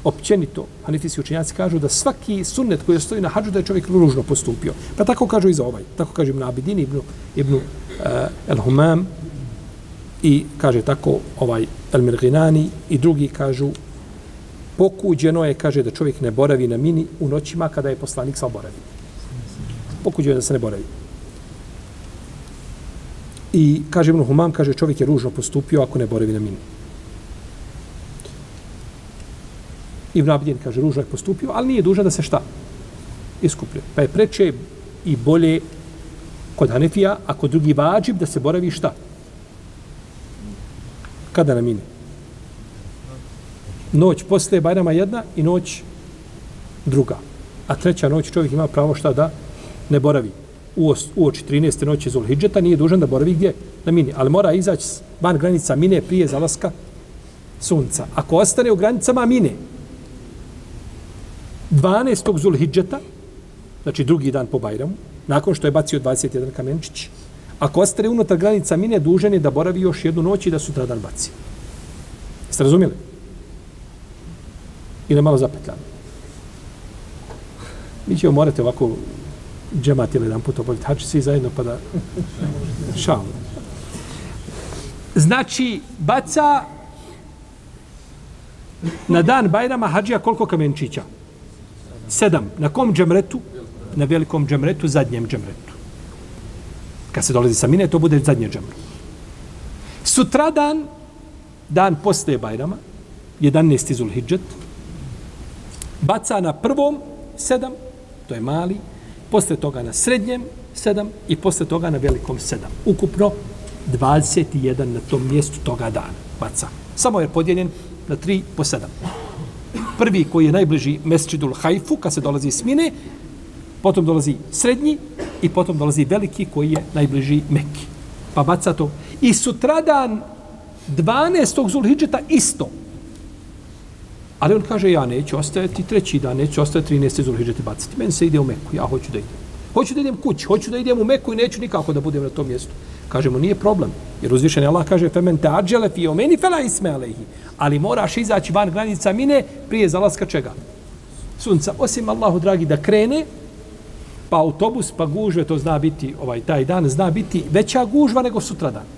općenito, hanefijski učenjaci kažu da svaki sunnet koji stoji na hađu da je čovjek ružno postupio. Pa tako kažu i za ovaj. Tako kaže Ibn Abidin, Ibn, Ibn uh, El Humam i kaže tako ovaj El Mirginani i drugi kažu pokuđeno je, kaže da čovjek ne boravi na mini u noćima kada je poslanik sa boravi. Pokuđeno je da se ne boravi. I kaže Ibn Humam, kaže čovjek je ružno postupio ako ne boravi na mini. Ibn Abidin kaže ružno je postupio, ali nije dužan da se šta? Iskuplje. Pa je preče i bolje kod Hanefija, a kod drugi vađib da se boravi šta? Kada na mini? Noć posle Bajrama jedna i noć druga. A treća noć čovjek ima pravo šta da ne boravi u oči 13. noći Zulhidžeta nije dužan da boravi gdje? Na mini. Ali mora izaći van granica mine prije zalaska sunca. Ako ostane u granicama mine 12. Zulhidžeta, znači drugi dan po Bajramu, nakon što je bacio 21 kamenčić, ako ostane unutar granica mine, dužan je da boravi još jednu noć i da sutra dan baci. Jeste razumijeli? Ili malo zapetljano? Mi ćemo morati ovako džemat ili jedan put obaviti hači svi zajedno pa da šal. Znači, baca na dan Bajrama hađija koliko kamenčića? Sedam. Na kom džemretu? Na velikom džemretu, zadnjem džemretu. Kad se dolazi sa mine, to bude zadnje džemre. Sutradan, dan posle Bajrama, 11. Zulhidžet, baca na prvom sedam, to je mali, posle toga na srednjem 7 i posle toga na velikom 7. Ukupno 21 na tom mjestu toga dana baca. Samo je podijeljen na 3 po 7. Prvi koji je najbliži Mesčidul Hajfu, kad se dolazi iz Mine, potom dolazi srednji i potom dolazi veliki koji je najbliži Mekki. Pa baca to. I sutradan 12. Zulhidžeta isto. Ali on kaže, ja neću ostajati treći dan, neću ostajati 13. zulhidžeti baciti. Meni se ide u Meku, ja hoću da idem. Hoću da idem kući, hoću da idem u Meku i neću nikako da budem na tom mjestu kažemo nije problem. Jer uzvišeni Allah kaže femen te ađele fi omeni fela isme alehi. Ali moraš izaći van granica mine prije zalaska čega? Sunca. Osim Allahu dragi da krene, pa autobus, pa gužve, to zna biti ovaj taj dan, zna biti veća gužva nego sutra dan.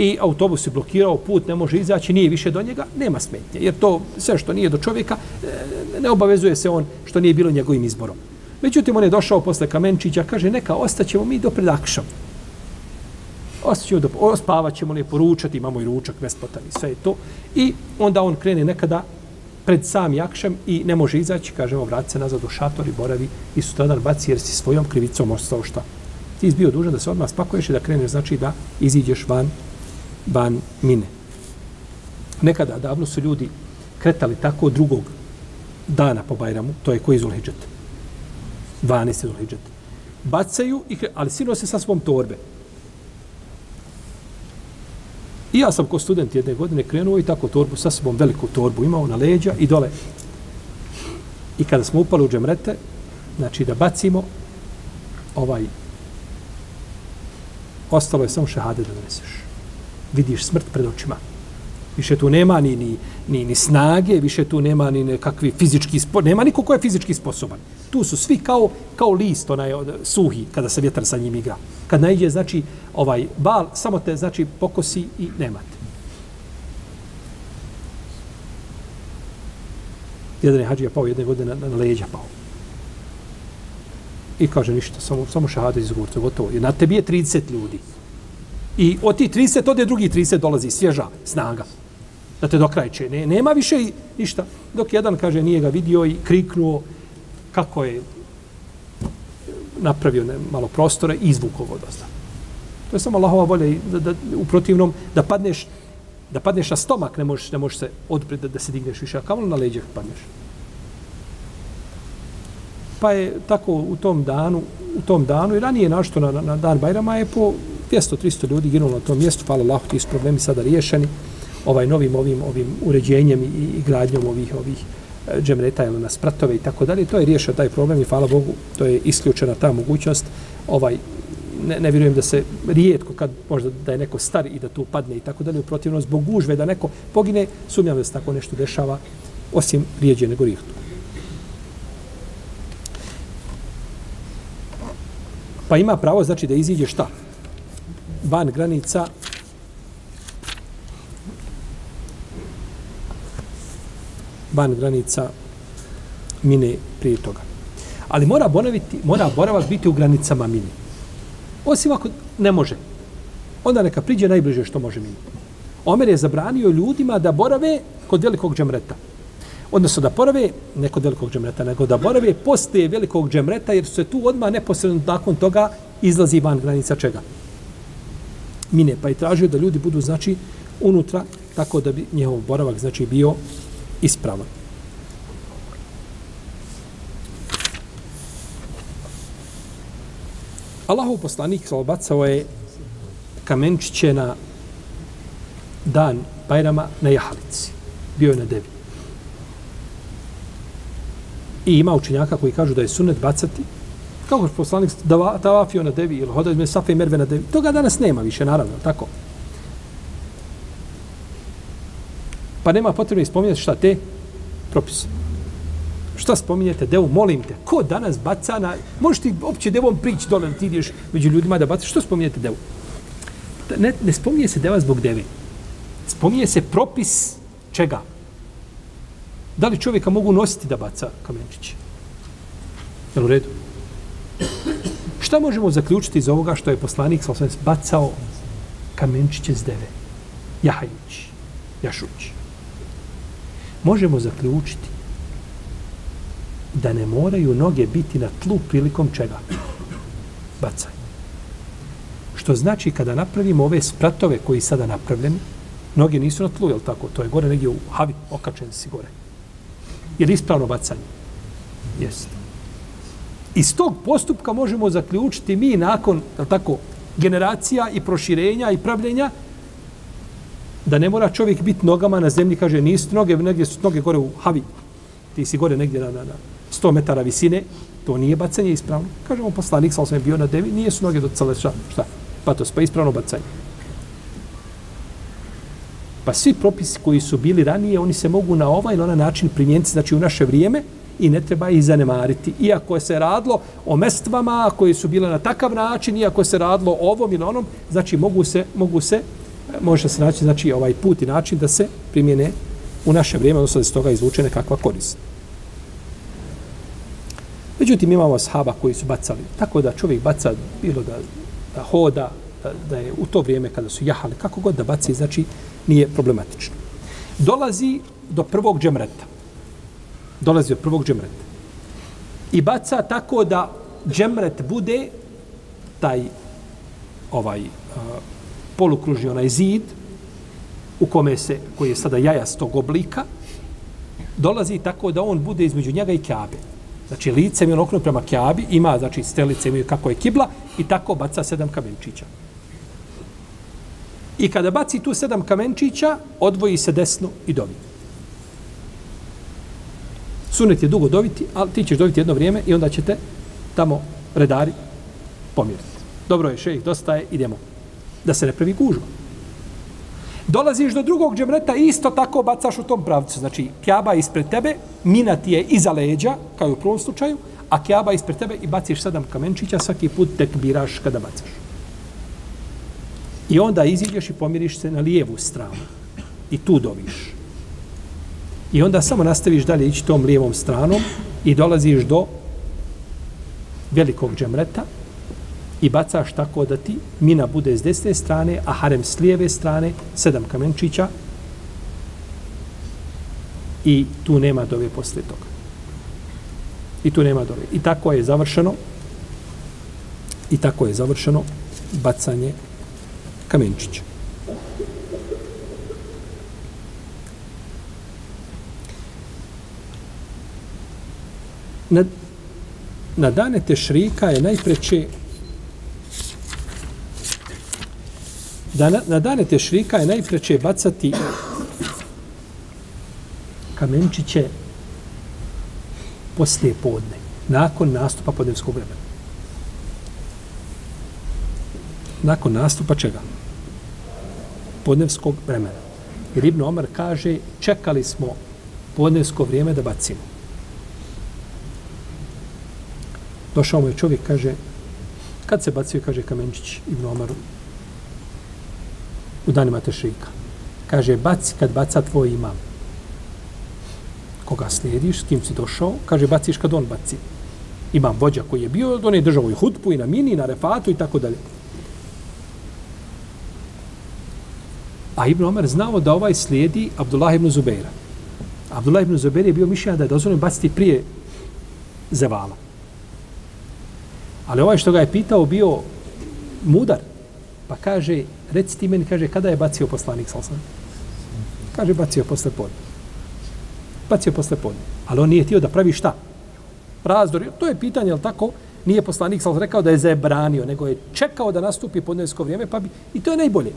i autobus je blokirao put, ne može izaći, nije više do njega, nema smetnje. Jer to sve što nije do čovjeka, e, ne obavezuje se on što nije bilo njegovim izborom. Međutim, on je došao posle Kamenčića, kaže, neka, ostaćemo mi do predakšam. Ostaćemo do, ospavat ćemo, ne poručati, imamo i ručak besplatan i sve je to. I onda on krene nekada pred sam jakšem i ne može izaći, kažemo, vrat se nazad u šator i boravi i sutradan baci jer si svojom krivicom ostao šta. Ti si bio dužan da se odmah spakuješ i da kreneš, znači da iziđeš van van mine. Nekada davno su ljudi kretali tako drugog dana po Bajramu, to je koji Zulhidžet. 12. Zulhidžet. Bacaju, i ali sino se sa svom torbe. I ja sam ko student jedne godine krenuo i tako torbu, sa sobom veliku torbu imao na leđa i dole. I kada smo upali u džemrete, znači da bacimo ovaj ostalo je samo šehade da doneseš vidiš smrt pred očima. Više tu nema ni, ni, ni, ni snage, više tu nema ni nekakvi fizički spo, nema niko ko je fizički sposoban. Tu su svi kao, kao list, onaj suhi, kada se vjetar sa njim igra. Kad naiđe znači, ovaj bal, samo te, znači, pokosi i nemate. Jedan je hađija pao jedne godine na, na leđa pao. I kaže ništa, samo, samo šahada iz gurca, gotovo. I na tebi je 30 ljudi. I od tih 30, ode drugi 30 dolazi svježa snaga. Da te dokrajče. Ne, nema više ništa. Dok jedan, kaže, nije ga vidio i kriknuo kako je napravio ne, malo prostore i izvukao vodozda. To je samo Allahova volja i da, da, u protivnom da padneš da padneš na stomak, ne možeš, ne možeš se odpred da, da se digneš više, a kamo na leđe padneš. Pa je tako u tom danu, u tom danu i ranije našto na, na, na dan Bajrama je po 200-300 ljudi ginulo na tom mjestu, hvala Allah, ti su problemi sada riješeni ovaj novim ovim ovim uređenjem i, i gradnjom ovih ovih E, džemreta ili na spratove i tako dalje, to je riješio taj problem i hvala Bogu, to je isključena ta mogućnost. Ovaj ne, ne vjerujem da se rijetko kad možda da je neko star i da tu padne i tako dalje, u protivno zbog gužve da neko pogine, sumnjam da se tako nešto dešava, osim rijeđe nego rihtu. Pa ima pravo, znači, da iziđe šta? van granica van granica mine prije toga. Ali mora boraviti, mora boravak biti u granicama mine. Osim ako ne može. Onda neka priđe najbliže što može mine. Omer je zabranio ljudima da borave kod velikog džemreta. Odnosno da borave, ne kod velikog džemreta, nego da borave poslije velikog džemreta, jer se tu odmah neposredno nakon toga izlazi van granica čega? mine, pa je tražio da ljudi budu, znači, unutra, tako da bi njehov boravak, znači, bio ispravan. Allahov poslanik bacao je kamenčiće na dan Bajrama na Jahalici. Bio je na devi. I ima učenjaka koji kažu da je sunet bacati kako je poslanik tavafio na devi ili hodao izme Safe i Merve na devi. Toga danas nema više, naravno, tako. Pa nema potrebno ispominjati šta te propise. Šta spominjete devu, molim te. Ko danas baca na... Možeš ti opće devom prići dole, ti ideš među ljudima da bacaš. Što spominjete devu? Ne, ne spominje se deva zbog deve. Spominje se propis čega? Da li čovjeka mogu nositi da baca kamenčiće? Jel u redu? Šta možemo zaključiti iz ovoga što je poslanik sa bacao kamenčiće s deve? Jahajući, jašući. Možemo zaključiti da ne moraju noge biti na tlu prilikom čega? Bacaj. Što znači kada napravimo ove spratove koji sada napravljeni, noge nisu na tlu, je tako? To je gore negdje u havi, okačen si gore. Je li ispravno bacanje? Jeste iz tog postupka možemo zaključiti mi nakon tako generacija i proširenja i pravljenja da ne mora čovjek biti nogama na zemlji, kaže nisu noge, negdje su noge gore u havi. Ti si gore negdje na, na, na 100 metara visine, to nije bacanje ispravno. Kažemo, poslanik sam je bio na devi, nije su noge do šta, šta, pa to pa ispravno bacanje. Pa svi propisi koji su bili ranije, oni se mogu na ovaj ili onaj način primijeniti, znači u naše vrijeme, i ne treba ih zanemariti. Iako se radilo o mestvama koje su bile na takav način, iako se radilo o ovom ili onom, znači mogu se, mogu se, može se naći, znači ovaj put i način da se primjene u naše vrijeme, odnosno da se toga izvuče nekakva korist. Međutim, imamo sahaba koji su bacali, tako da čovjek baca bilo da, da hoda, da, da je u to vrijeme kada su jahali, kako god da baci, znači nije problematično. Dolazi do prvog džemreta dolazi do prvog džemreta. I baca tako da džemret bude taj ovaj uh, polukružni onaj zid u kome se, koji je sada jajastog oblika, dolazi tako da on bude između njega i kjabe. Znači, lice mi on okrenut prema kjabi, ima, znači, stelice mi kako je kibla i tako baca sedam kamenčića. I kada baci tu sedam kamenčića, odvoji se desno i dovi. Sunet je dugo doviti, ali ti ćeš doviti jedno vrijeme i onda ćete tamo redari pomiriti. Dobro je, šejih, dosta je, idemo. Da se ne pravi gužva. Dolaziš do drugog džemreta i isto tako bacaš u tom pravcu. Znači, kjaba ispred tebe, mina ti je iza leđa, kao i u prvom slučaju, a kjaba ispred tebe i baciš sedam kamenčića, svaki put tek biraš kada bacaš. I onda iziđeš i pomiriš se na lijevu stranu. I tu doviš. I onda samo nastaviš dalje ići tom lijevom stranom i dolaziš do velikog džemreta i bacaš tako da ti mina bude s desne strane, a harem s lijeve strane, sedam kamenčića i tu nema dove posle toga. I tu nema dove. I tako je završeno i tako je završeno bacanje kamenčića. na, na dane tešrika je najpreće da na, na dane tešrika je najpreće bacati kamenčiće poslije podne, nakon nastupa podnevskog vremena. Nakon nastupa čega? Podnevskog vremena. Jer Ibn Omar kaže, čekali smo podnevsko vrijeme da bacimo. Došao mu je čovjek, kaže, kad se bacio, kaže Kamenčić Ibn Omaru, u danima tešrika. Kaže, baci kad baca tvoj imam. Koga slijediš, s kim si došao, kaže, baciš kad on baci. Imam vođa koji je bio, on je držao i hutpu, i na mini, i na refatu, i tako dalje. A Ibn Omer znao da ovaj slijedi Abdullah ibn Zubeira. Abdullah ibn Zubeir je bio mišljen da je dozvoljeno baciti prije zevala. Ali ovaj što ga je pitao bio mudar. Pa kaže, reci ti meni, kaže, kada je bacio poslanik sa osam? Kaže, bacio posle podne. Bacio posle podne. Ali on nije htio da pravi šta? Razdor. To je pitanje, ali tako? Nije poslanik sa rekao da je zabranio, nego je čekao da nastupi podnesko vrijeme, pa bi... I to je najbolje.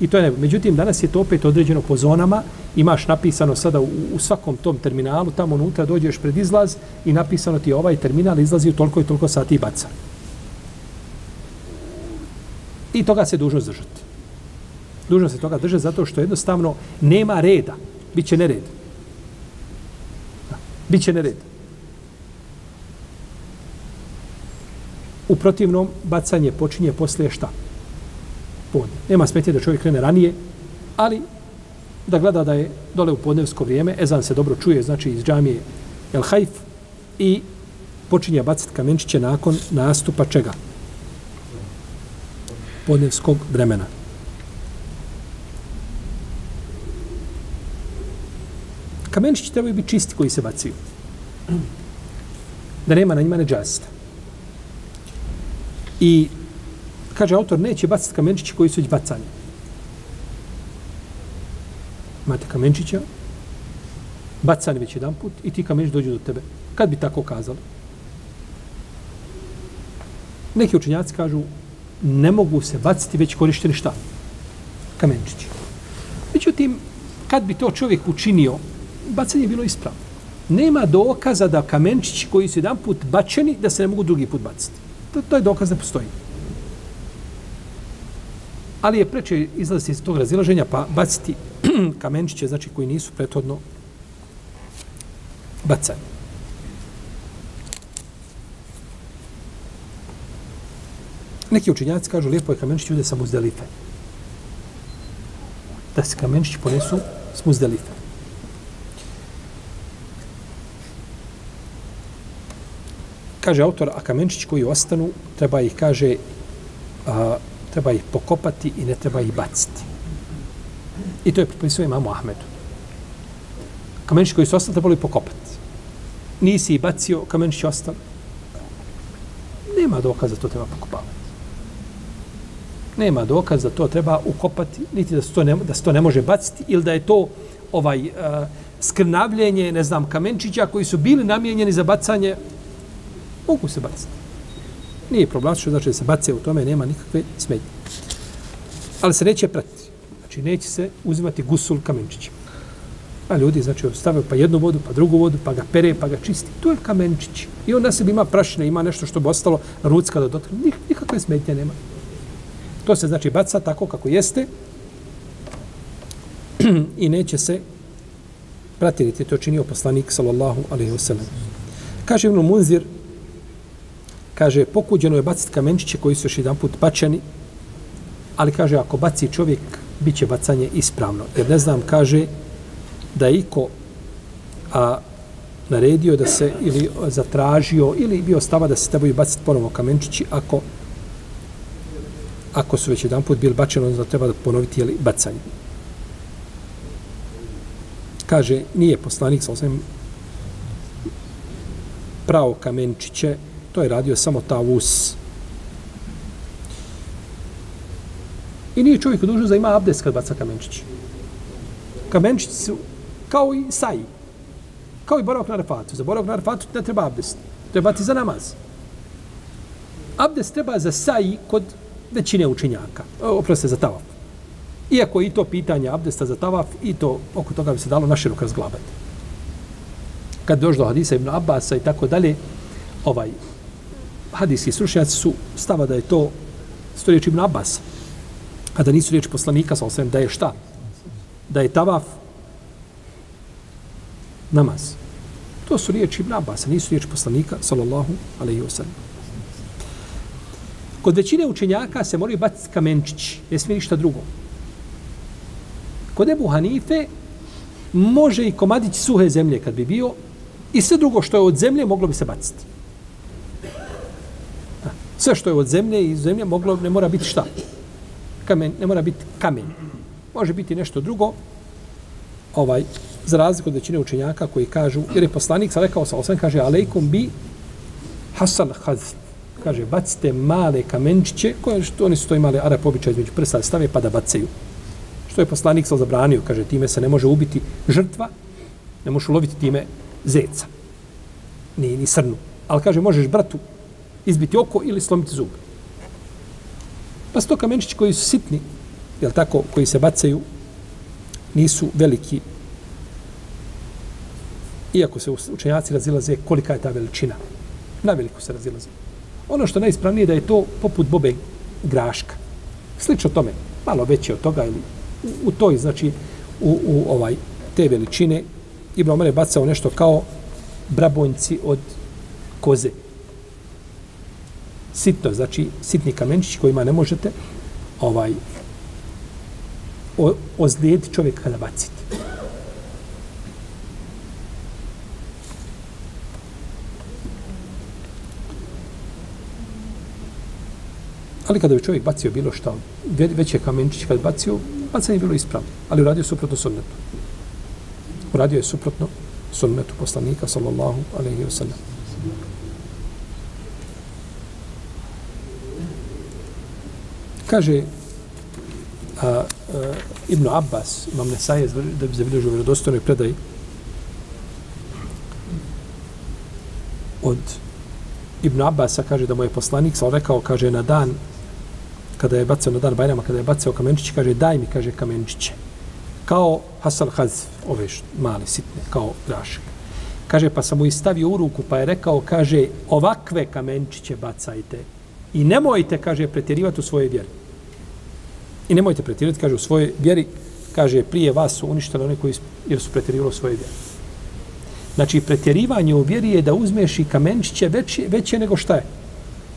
I to je najbolje. Međutim, danas je to opet određeno po zonama. Imaš napisano sada u, u svakom tom terminalu, tamo unutra dođeš pred izlaz i napisano ti ovaj terminal izlazi u toliko i toliko sati i baca. I toga se dužno zdržati. Dužno se toga držati zato što jednostavno nema reda. Biće nered. Biće nered. U protivnom, bacanje počinje poslije šta? podne. Nema smetje da čovjek krene ranije, ali da gleda da je dole u podnevsko vrijeme, ezan se dobro čuje, znači iz džamije El Hajf, i počinje bacati kamenčiće nakon nastupa čega? Podnevskog vremena. Kamenčići trebaju biti čisti koji se bacaju. Da nema na njima neđasta. I kaže autor, neće baciti kamenčići koji su već bacani. Imate kamenčića, bacani već jedan put i ti kamenčići dođu do tebe. Kad bi tako kazali? Neki učenjaci kažu, ne mogu se baciti već korišteni šta? Kamenčići. Međutim, kad bi to čovjek učinio, bacanje je bilo ispravno. nema dokaza da kamenčići koji su jedan put bačeni, da se ne mogu drugi put baciti. To, to je dokaz ne postoji. Ali je preče izlaziti iz tog razilaženja pa baciti kamenčiće, znači koji nisu prethodno bacani. Neki učenjaci kažu lijepo je kamenčić ude sa muzdelife. Da se kamenčići ponesu s muzdelife. Kaže autor, a kamenčić koji ostanu, treba ih, kaže, a, treba ih pokopati i ne treba ih baciti. I to je pripisao imamu Ahmedu. Kamenčić koji su ostali, trebali pokopati. Nisi ih bacio, kamenčić ostali. Nema dokaza da to treba pokopavati. Nema dokaz da to treba ukopati, niti da se to ne, da se to ne može baciti, ili da je to ovaj uh, skrnavljenje, ne znam, kamenčića koji su bili namijenjeni za bacanje mogu se baciti. Nije problem, što znači da se bace u tome, nema nikakve smetnje. Ali se neće pratiti. Znači, neće se uzimati gusul kamenčićima. A ljudi, znači, stave pa jednu vodu, pa drugu vodu, pa ga pere, pa ga čisti. To je kamenčić. I on na sebi ima prašine, ima nešto što bi ostalo rucka do dotra. Nik, nikakve smetnje nema. To se, znači, baca tako kako jeste i neće se pratiriti. To činio poslanik, sallallahu alaihi wasallam. Kaže Ibn Munzir, kaže, pokuđeno je baciti kamenčiće koji su još jedan put bačeni, ali kaže, ako baci čovjek, bit će bacanje ispravno. Jer ne znam, kaže, da je iko a, naredio da se ili zatražio ili bio stava da se trebaju baciti ponovo kamenčići ako ako su već jedan put bili bačeni, onda treba da ponoviti jeli, bacanje. Kaže, nije poslanik, sa osvijem, pravo kamenčiće To je radio samo Tavus. I nije čovjek dužan da ima abdes kad baca kamenčiće. Kamenčići su kao i saji. Kao i boravak na refatu. Za boravak na refatu ne treba abdest. Treba ti za namaz. Abdest treba za saji kod većine učenjaka. E, oprosti za tavaf. Iako i to pitanje abdesta za tavaf, i to oko toga bi se dalo naširok razglabati. Kad došlo do hadisa Ibn Abbasa i tako dalje, ovaj, hadijski stručnjaci su stava da je to sto riječi Ibn Abbas, a da nisu riječi poslanika, sa osvijem, da je šta? Da je tavaf namaz. To su riječi Ibn Abbas, nisu riječi poslanika, sallallahu alaihi wa sallam. Kod većine učenjaka se moraju baciti kamenčići, ne smije ništa drugo. Kod Ebu Hanife može i komadić suhe zemlje kad bi bio i sve drugo što je od zemlje moglo bi se baciti. Sve što je od zemlje i zemlje moglo, ne mora biti šta? Kamen, ne mora biti kamen. Može biti nešto drugo, ovaj, za razliku od većine učenjaka koji kažu, jer je poslanik sa rekao sa osam, kaže, alejkum bi hasan hazd kaže, bacite male kamenčiće, koje što oni su to imali arap običaj između prsa, stave pa da bacaju. Što je poslanik sa zabranio, kaže, time se ne može ubiti žrtva, ne možeš uloviti time zeca, ni, ni srnu. Ali kaže, možeš bratu izbiti oko ili slomiti zub. Pa sto kamenčići koji su sitni, jel tako, koji se bacaju, nisu veliki. Iako se učenjaci razilaze kolika je ta veličina. Na veliku se razilaze. Ono što najispravnije da je to poput bobe graška. Slično tome, malo veće od toga ili u, u toj, znači, u, u ovaj te veličine Ibn Omer je bacao nešto kao brabonjci od koze sitno, znači sitni kamenčići kojima ne možete ovaj o, ozlijediti čovjek kada bacite. Ali kada bi čovjek bacio bilo šta, veće kamenčić kad bacio, bacanje je bilo ispravno, ali uradio suprotno sunnetu. Uradio je suprotno sunnetu poslanika, sallallahu alaihi wa sallam. kaže a, a, Ibn Abbas, imam Nesaje, da bi zabilježio vjerodostojnoj predaj od Ibn Abbas kaže da mu je poslanik, sa rekao, kaže, na dan, kada je bacio na dan Bajrama, kada je bacao kamenčiće, kaže, daj mi, kaže, kamenčiće. Kao Hasal Haz, ove mali, sitne, kao grašak. Kaže, pa sam mu i stavio u ruku, pa je rekao, kaže, ovakve kamenčiće bacajte. I nemojte, kaže, pretjerivati u svojoj vjeri. I nemojte pretjerivati, kaže, u svojoj vjeri, kaže, prije vas su uništili oni koji jer su pretjerivali u svojoj vjeri. Znači, pretjerivanje u vjeri je da uzmeš i kamenčiće veće, veće nego šta je.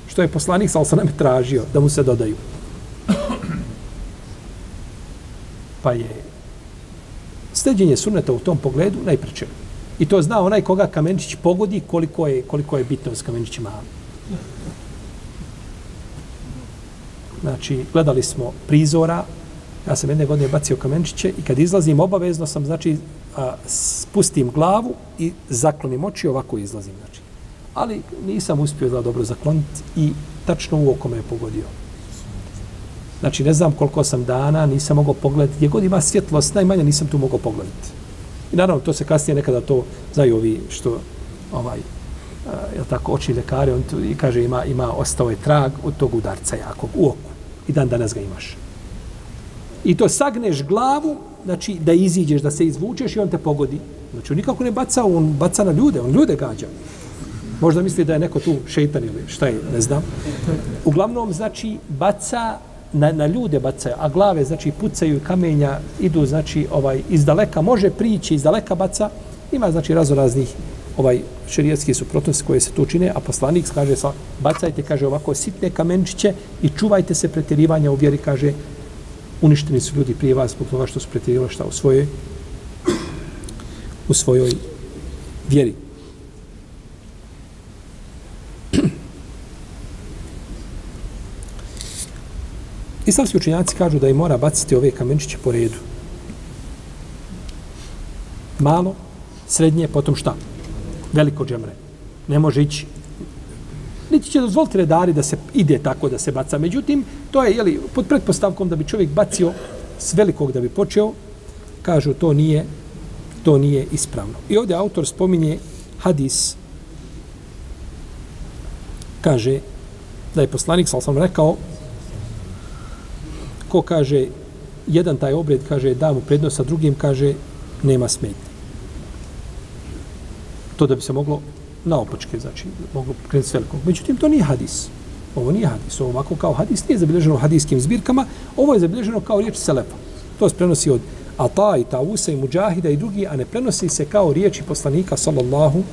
Što je poslanik, sa sam nam tražio da mu se dodaju. Pa je steđenje suneta u tom pogledu najpreče. I to zna onaj koga kamenčić pogodi koliko je, koliko je bitno s kamenčićima. Znači, gledali smo prizora, ja sam jedne godine bacio kamenčiće i kad izlazim obavezno sam, znači, a, spustim glavu i zaklonim oči ovako izlazim, znači. Ali nisam uspio da dobro zakloniti i tačno u oko me je pogodio. Znači, ne znam koliko sam dana, nisam mogao pogledati. Gdje god ima svjetlost, najmanje nisam tu mogao pogledati. I naravno, to se kasnije nekada to znaju ovi što, ovaj, je tako, oči ljekari, on tu, i kaže, ima, ima, ostao je trag od tog udarca jakog u oku. I dan danas ga imaš. I to sagneš glavu, znači da iziđeš, da se izvučeš i on te pogodi. Znači on nikako ne baca, on baca na ljude, on ljude gađa. Možda misli da je neko tu šeitan ili šta je, ne znam. Uglavnom, znači, baca na, na ljude bacaju, a glave, znači, pucaju kamenja, idu, znači, ovaj, iz daleka, može prići, iz daleka baca, ima, znači, razoraznih ovaj šerijatski suprotnosti koje se tu čine, a poslanik kaže, sa, bacajte, kaže, ovako sitne kamenčiće i čuvajte se pretjerivanja u vjeri, kaže, uništeni su ljudi prije vas zbog toga što su pretjerivali šta u svojoj u svojoj vjeri. Islamski učenjaci kažu da i mora baciti ove kamenčiće po redu. Malo, srednje, potom šta? Veliko džemre. Ne može ići niti će dozvoliti redari da se ide tako da se baca. Međutim, to je jeli, pod pretpostavkom da bi čovjek bacio s velikog da bi počeo, kažu to nije to nije ispravno. I ovdje autor spominje hadis kaže da je poslanik, sal sam rekao, ko kaže, jedan taj obred kaže, da mu prednost, a drugim kaže, nema smetnje. To da bi se moglo naopačke, znači mogu krenuti s velikog. Međutim, to nije hadis. Ovo nije hadis. Ovo ovako kao hadis nije zabilježeno u hadijskim zbirkama, ovo je zabilježeno kao riječ Selefa. To se prenosi od Ata i Tausa i Mujahida i drugi, a ne prenosi se kao riječi poslanika, sallallahu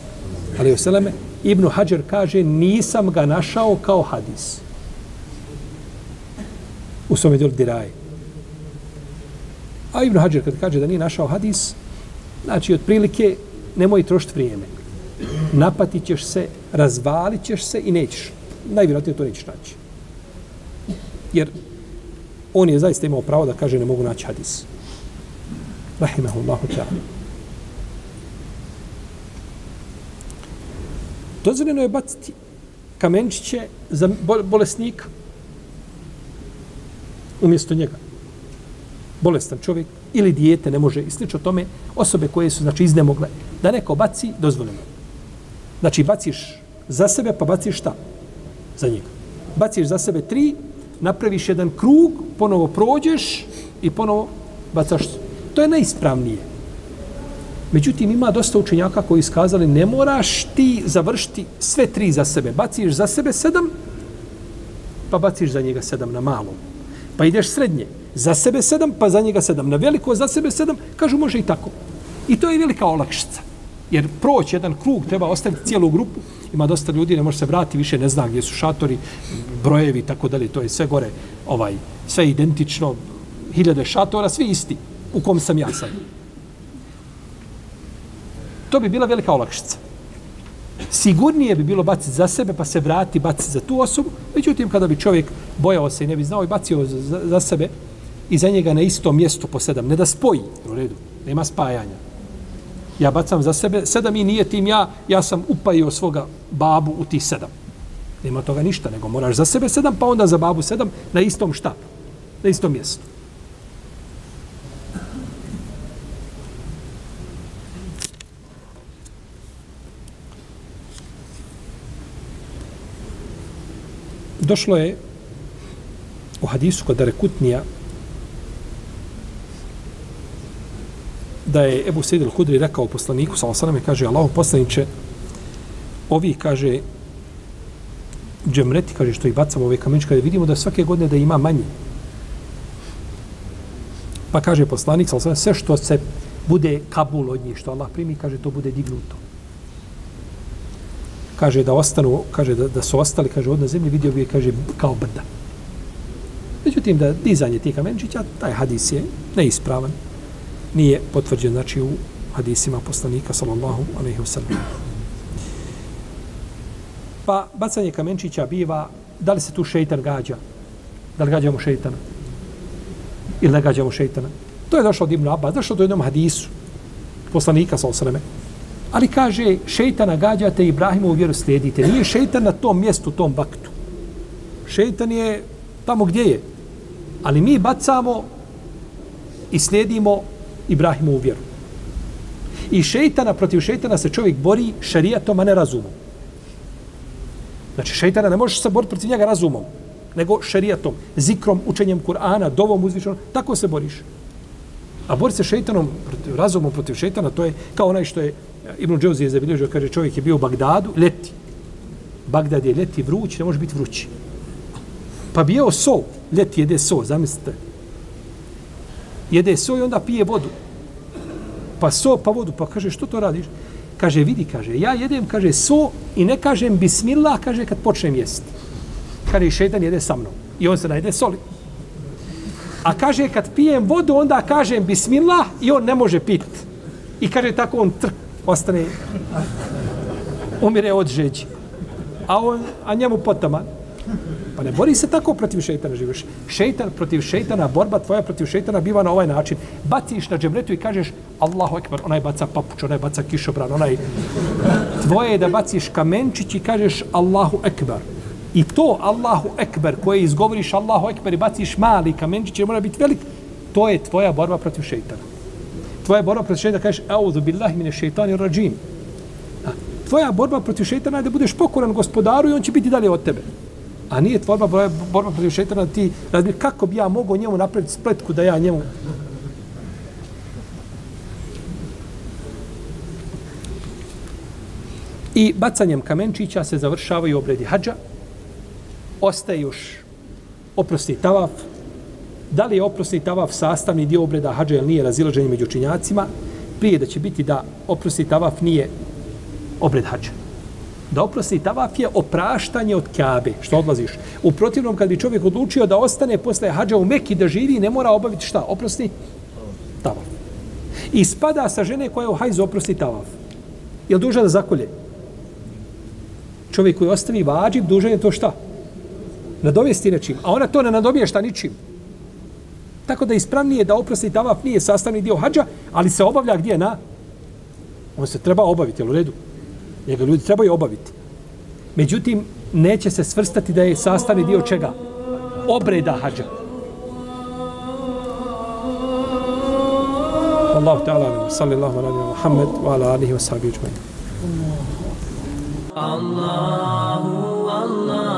alaihi vseleme. Ibnu Hajar kaže, nisam ga našao kao hadis. U svome djelu diraje. A Ibn Hajar kad kaže da nije našao hadis, znači otprilike nemoj trošiti vrijeme napatit ćeš se, razvalit ćeš se i nećeš. Najvjerojatnije to nećeš naći. Jer on je zaista imao pravo da kaže ne mogu naći hadis. Rahimahullahu ta'ala. Dozvoljeno je baciti kamenčiće za bolesnika umjesto njega. Bolestan čovjek ili dijete ne može i slično tome osobe koje su znači iznemogle da neko baci dozvoljeno. Znači, baciš za sebe, pa baciš šta? Za njega. Baciš za sebe tri, napraviš jedan krug, ponovo prođeš i ponovo bacaš. To je najispravnije. Međutim, ima dosta učenjaka koji iskazali ne moraš ti završiti sve tri za sebe. Baciš za sebe sedam, pa baciš za njega sedam na malom. Pa ideš srednje. Za sebe sedam, pa za njega sedam. Na veliko za sebe sedam, kažu može i tako. I to je velika olakšica. Jer proći jedan krug treba ostaviti cijelu grupu. Ima dosta ljudi, ne može se vrati, više ne zna gdje su šatori, brojevi i tako dalje. To je sve gore, ovaj, sve identično, hiljade šatora, svi isti u kom sam ja sad. To bi bila velika olakšica. Sigurnije bi bilo baciti za sebe, pa se vrati, baciti za tu osobu. Međutim, kada bi čovjek bojao se i ne bi znao i bacio za, za sebe i za njega na isto mjesto po sedam, ne da spoji, u redu, nema spajanja. Ja bacam za sebe sedam i nije tim ja, ja sam upajio svoga babu u ti sedam. Nema toga ništa, nego moraš za sebe sedam, pa onda za babu sedam na istom šta? Na istom mjestu. Došlo je u hadisu kod Rekutnija da je Ebu Sejid al-Hudri rekao poslaniku, sa osaname, kaže, Allahu poslaniće, ovi, kaže, džemreti, kaže, što i bacamo ove kamenče, kaže, vidimo da svake godine da ima manje. Pa kaže poslanik, sa osaname, sve što se bude kabul od njih, što Allah primi, kaže, to bude dignuto. Kaže, da ostanu, kaže, da, da su ostali, kaže, od na zemlji, vidio bi, kaže, kao brda. Međutim, da dizanje tih kamenčića, taj hadis je neispravan. Nije potvrđen, znači, u hadisima poslanika, sallallahu alaihi ve sellem. Pa, bacanje kamenčića biva, da li se tu šeitan gađa? Da li gađamo šeitana? Ili ne gađamo šeitana? To je došlo od Ibn Abbas, došlo do jednom hadisu poslanika, sallallahu alaihi ve sellem. Ali kaže, šeitana gađate, Ibrahimu u vjeru slijedite. Nije šeitan na tom mjestu, tom vaktu. Šeitan je tamo gdje je. Ali mi bacamo i slijedimo Ibrahimovu vjeru. I šeitana, protiv šeitana se čovjek bori šarijatom, a ne razumom. Znači, šeitana ne možeš se boriti protiv njega razumom, nego šarijatom, zikrom, učenjem Kur'ana, dovom uzvišenom, tako se boriš. A bori se šeitanom, protiv, razumom protiv šeitana, to je kao onaj što je eh, Ibn Džozi je zabilježio, kaže, čovjek je bio u Bagdadu, leti. Bagdad je leti vruć, ne može biti vrući. Pa bijeo so, leti jede so, zamislite. Jede so i onda pije vodu. Pa so, pa vodu, pa kaže, što to radiš? Kaže, vidi, kaže, ja jedem, kaže, so i ne kažem bismillah, kaže, kad počnem jesti. Kaže, i šetan jede sa mnom. I on se najde soli. A kaže, kad pijem vodu, onda kažem bismillah i on ne može pit. I kaže, tako on trk, ostane, umire od žeđi. A, on, a njemu potaman. Pa ne bori se tako protiv šeitana živiš. Šeitan protiv šeitana, borba tvoja protiv šeitana biva na ovaj način. Baciš na džemretu i kažeš Allahu ekber, onaj baca papuč, onaj baca kišobran, onaj... Tvoje je da baciš kamenčić i kažeš Allahu ekber. I to Allahu ekber koje izgovoriš Allahu ekber i baciš mali kamenčić, mora biti velik, to je tvoja borba protiv šeitana. Tvoja borba protiv šeitana kažeš Auzu billahi mine šeitani rađim. Tvoja borba protiv šeitana je da budeš pokoran gospodaru i on će biti dalje od tebe. A nije tvorba borba, borba protiv šetana ti razmišljaš kako bi ja mogao njemu napraviti spletku da ja njemu I bacanjem kamenčića se završavaju obredi hađa. Ostaje još oprosti tavaf. Da li je oprosti tavaf sastavni dio obreda hađa ili nije razilaženje među činjacima? Prije da će biti da oprosti tavaf nije obred hađa da oprosti tavaf je opraštanje od Kabe, što odlaziš. U protivnom, kad bi čovjek odlučio da ostane posle hađa u Mekki da živi, ne mora obaviti šta? Oprosti tavaf. I spada sa žene koja je u hajzu oprosti tavaf. Je li duža da zakolje? Čovjek koji ostavi vađib, dužan je to šta? Nadovijesti nečim. A ona to ne nadobije šta ničim. Tako da ispravnije da oprosti tavaf nije sastavni dio hađa, ali se obavlja gdje na? On se treba obaviti, jel u redu? Njega ljudi trebaju obaviti. Međutim, neće se svrstati da je sastavni dio čega? Obreda hađa. Allahu ta'ala, sallallahu alaihi wa Muhammed, wa ala alihi wa sahbihi Allahu, Allahu.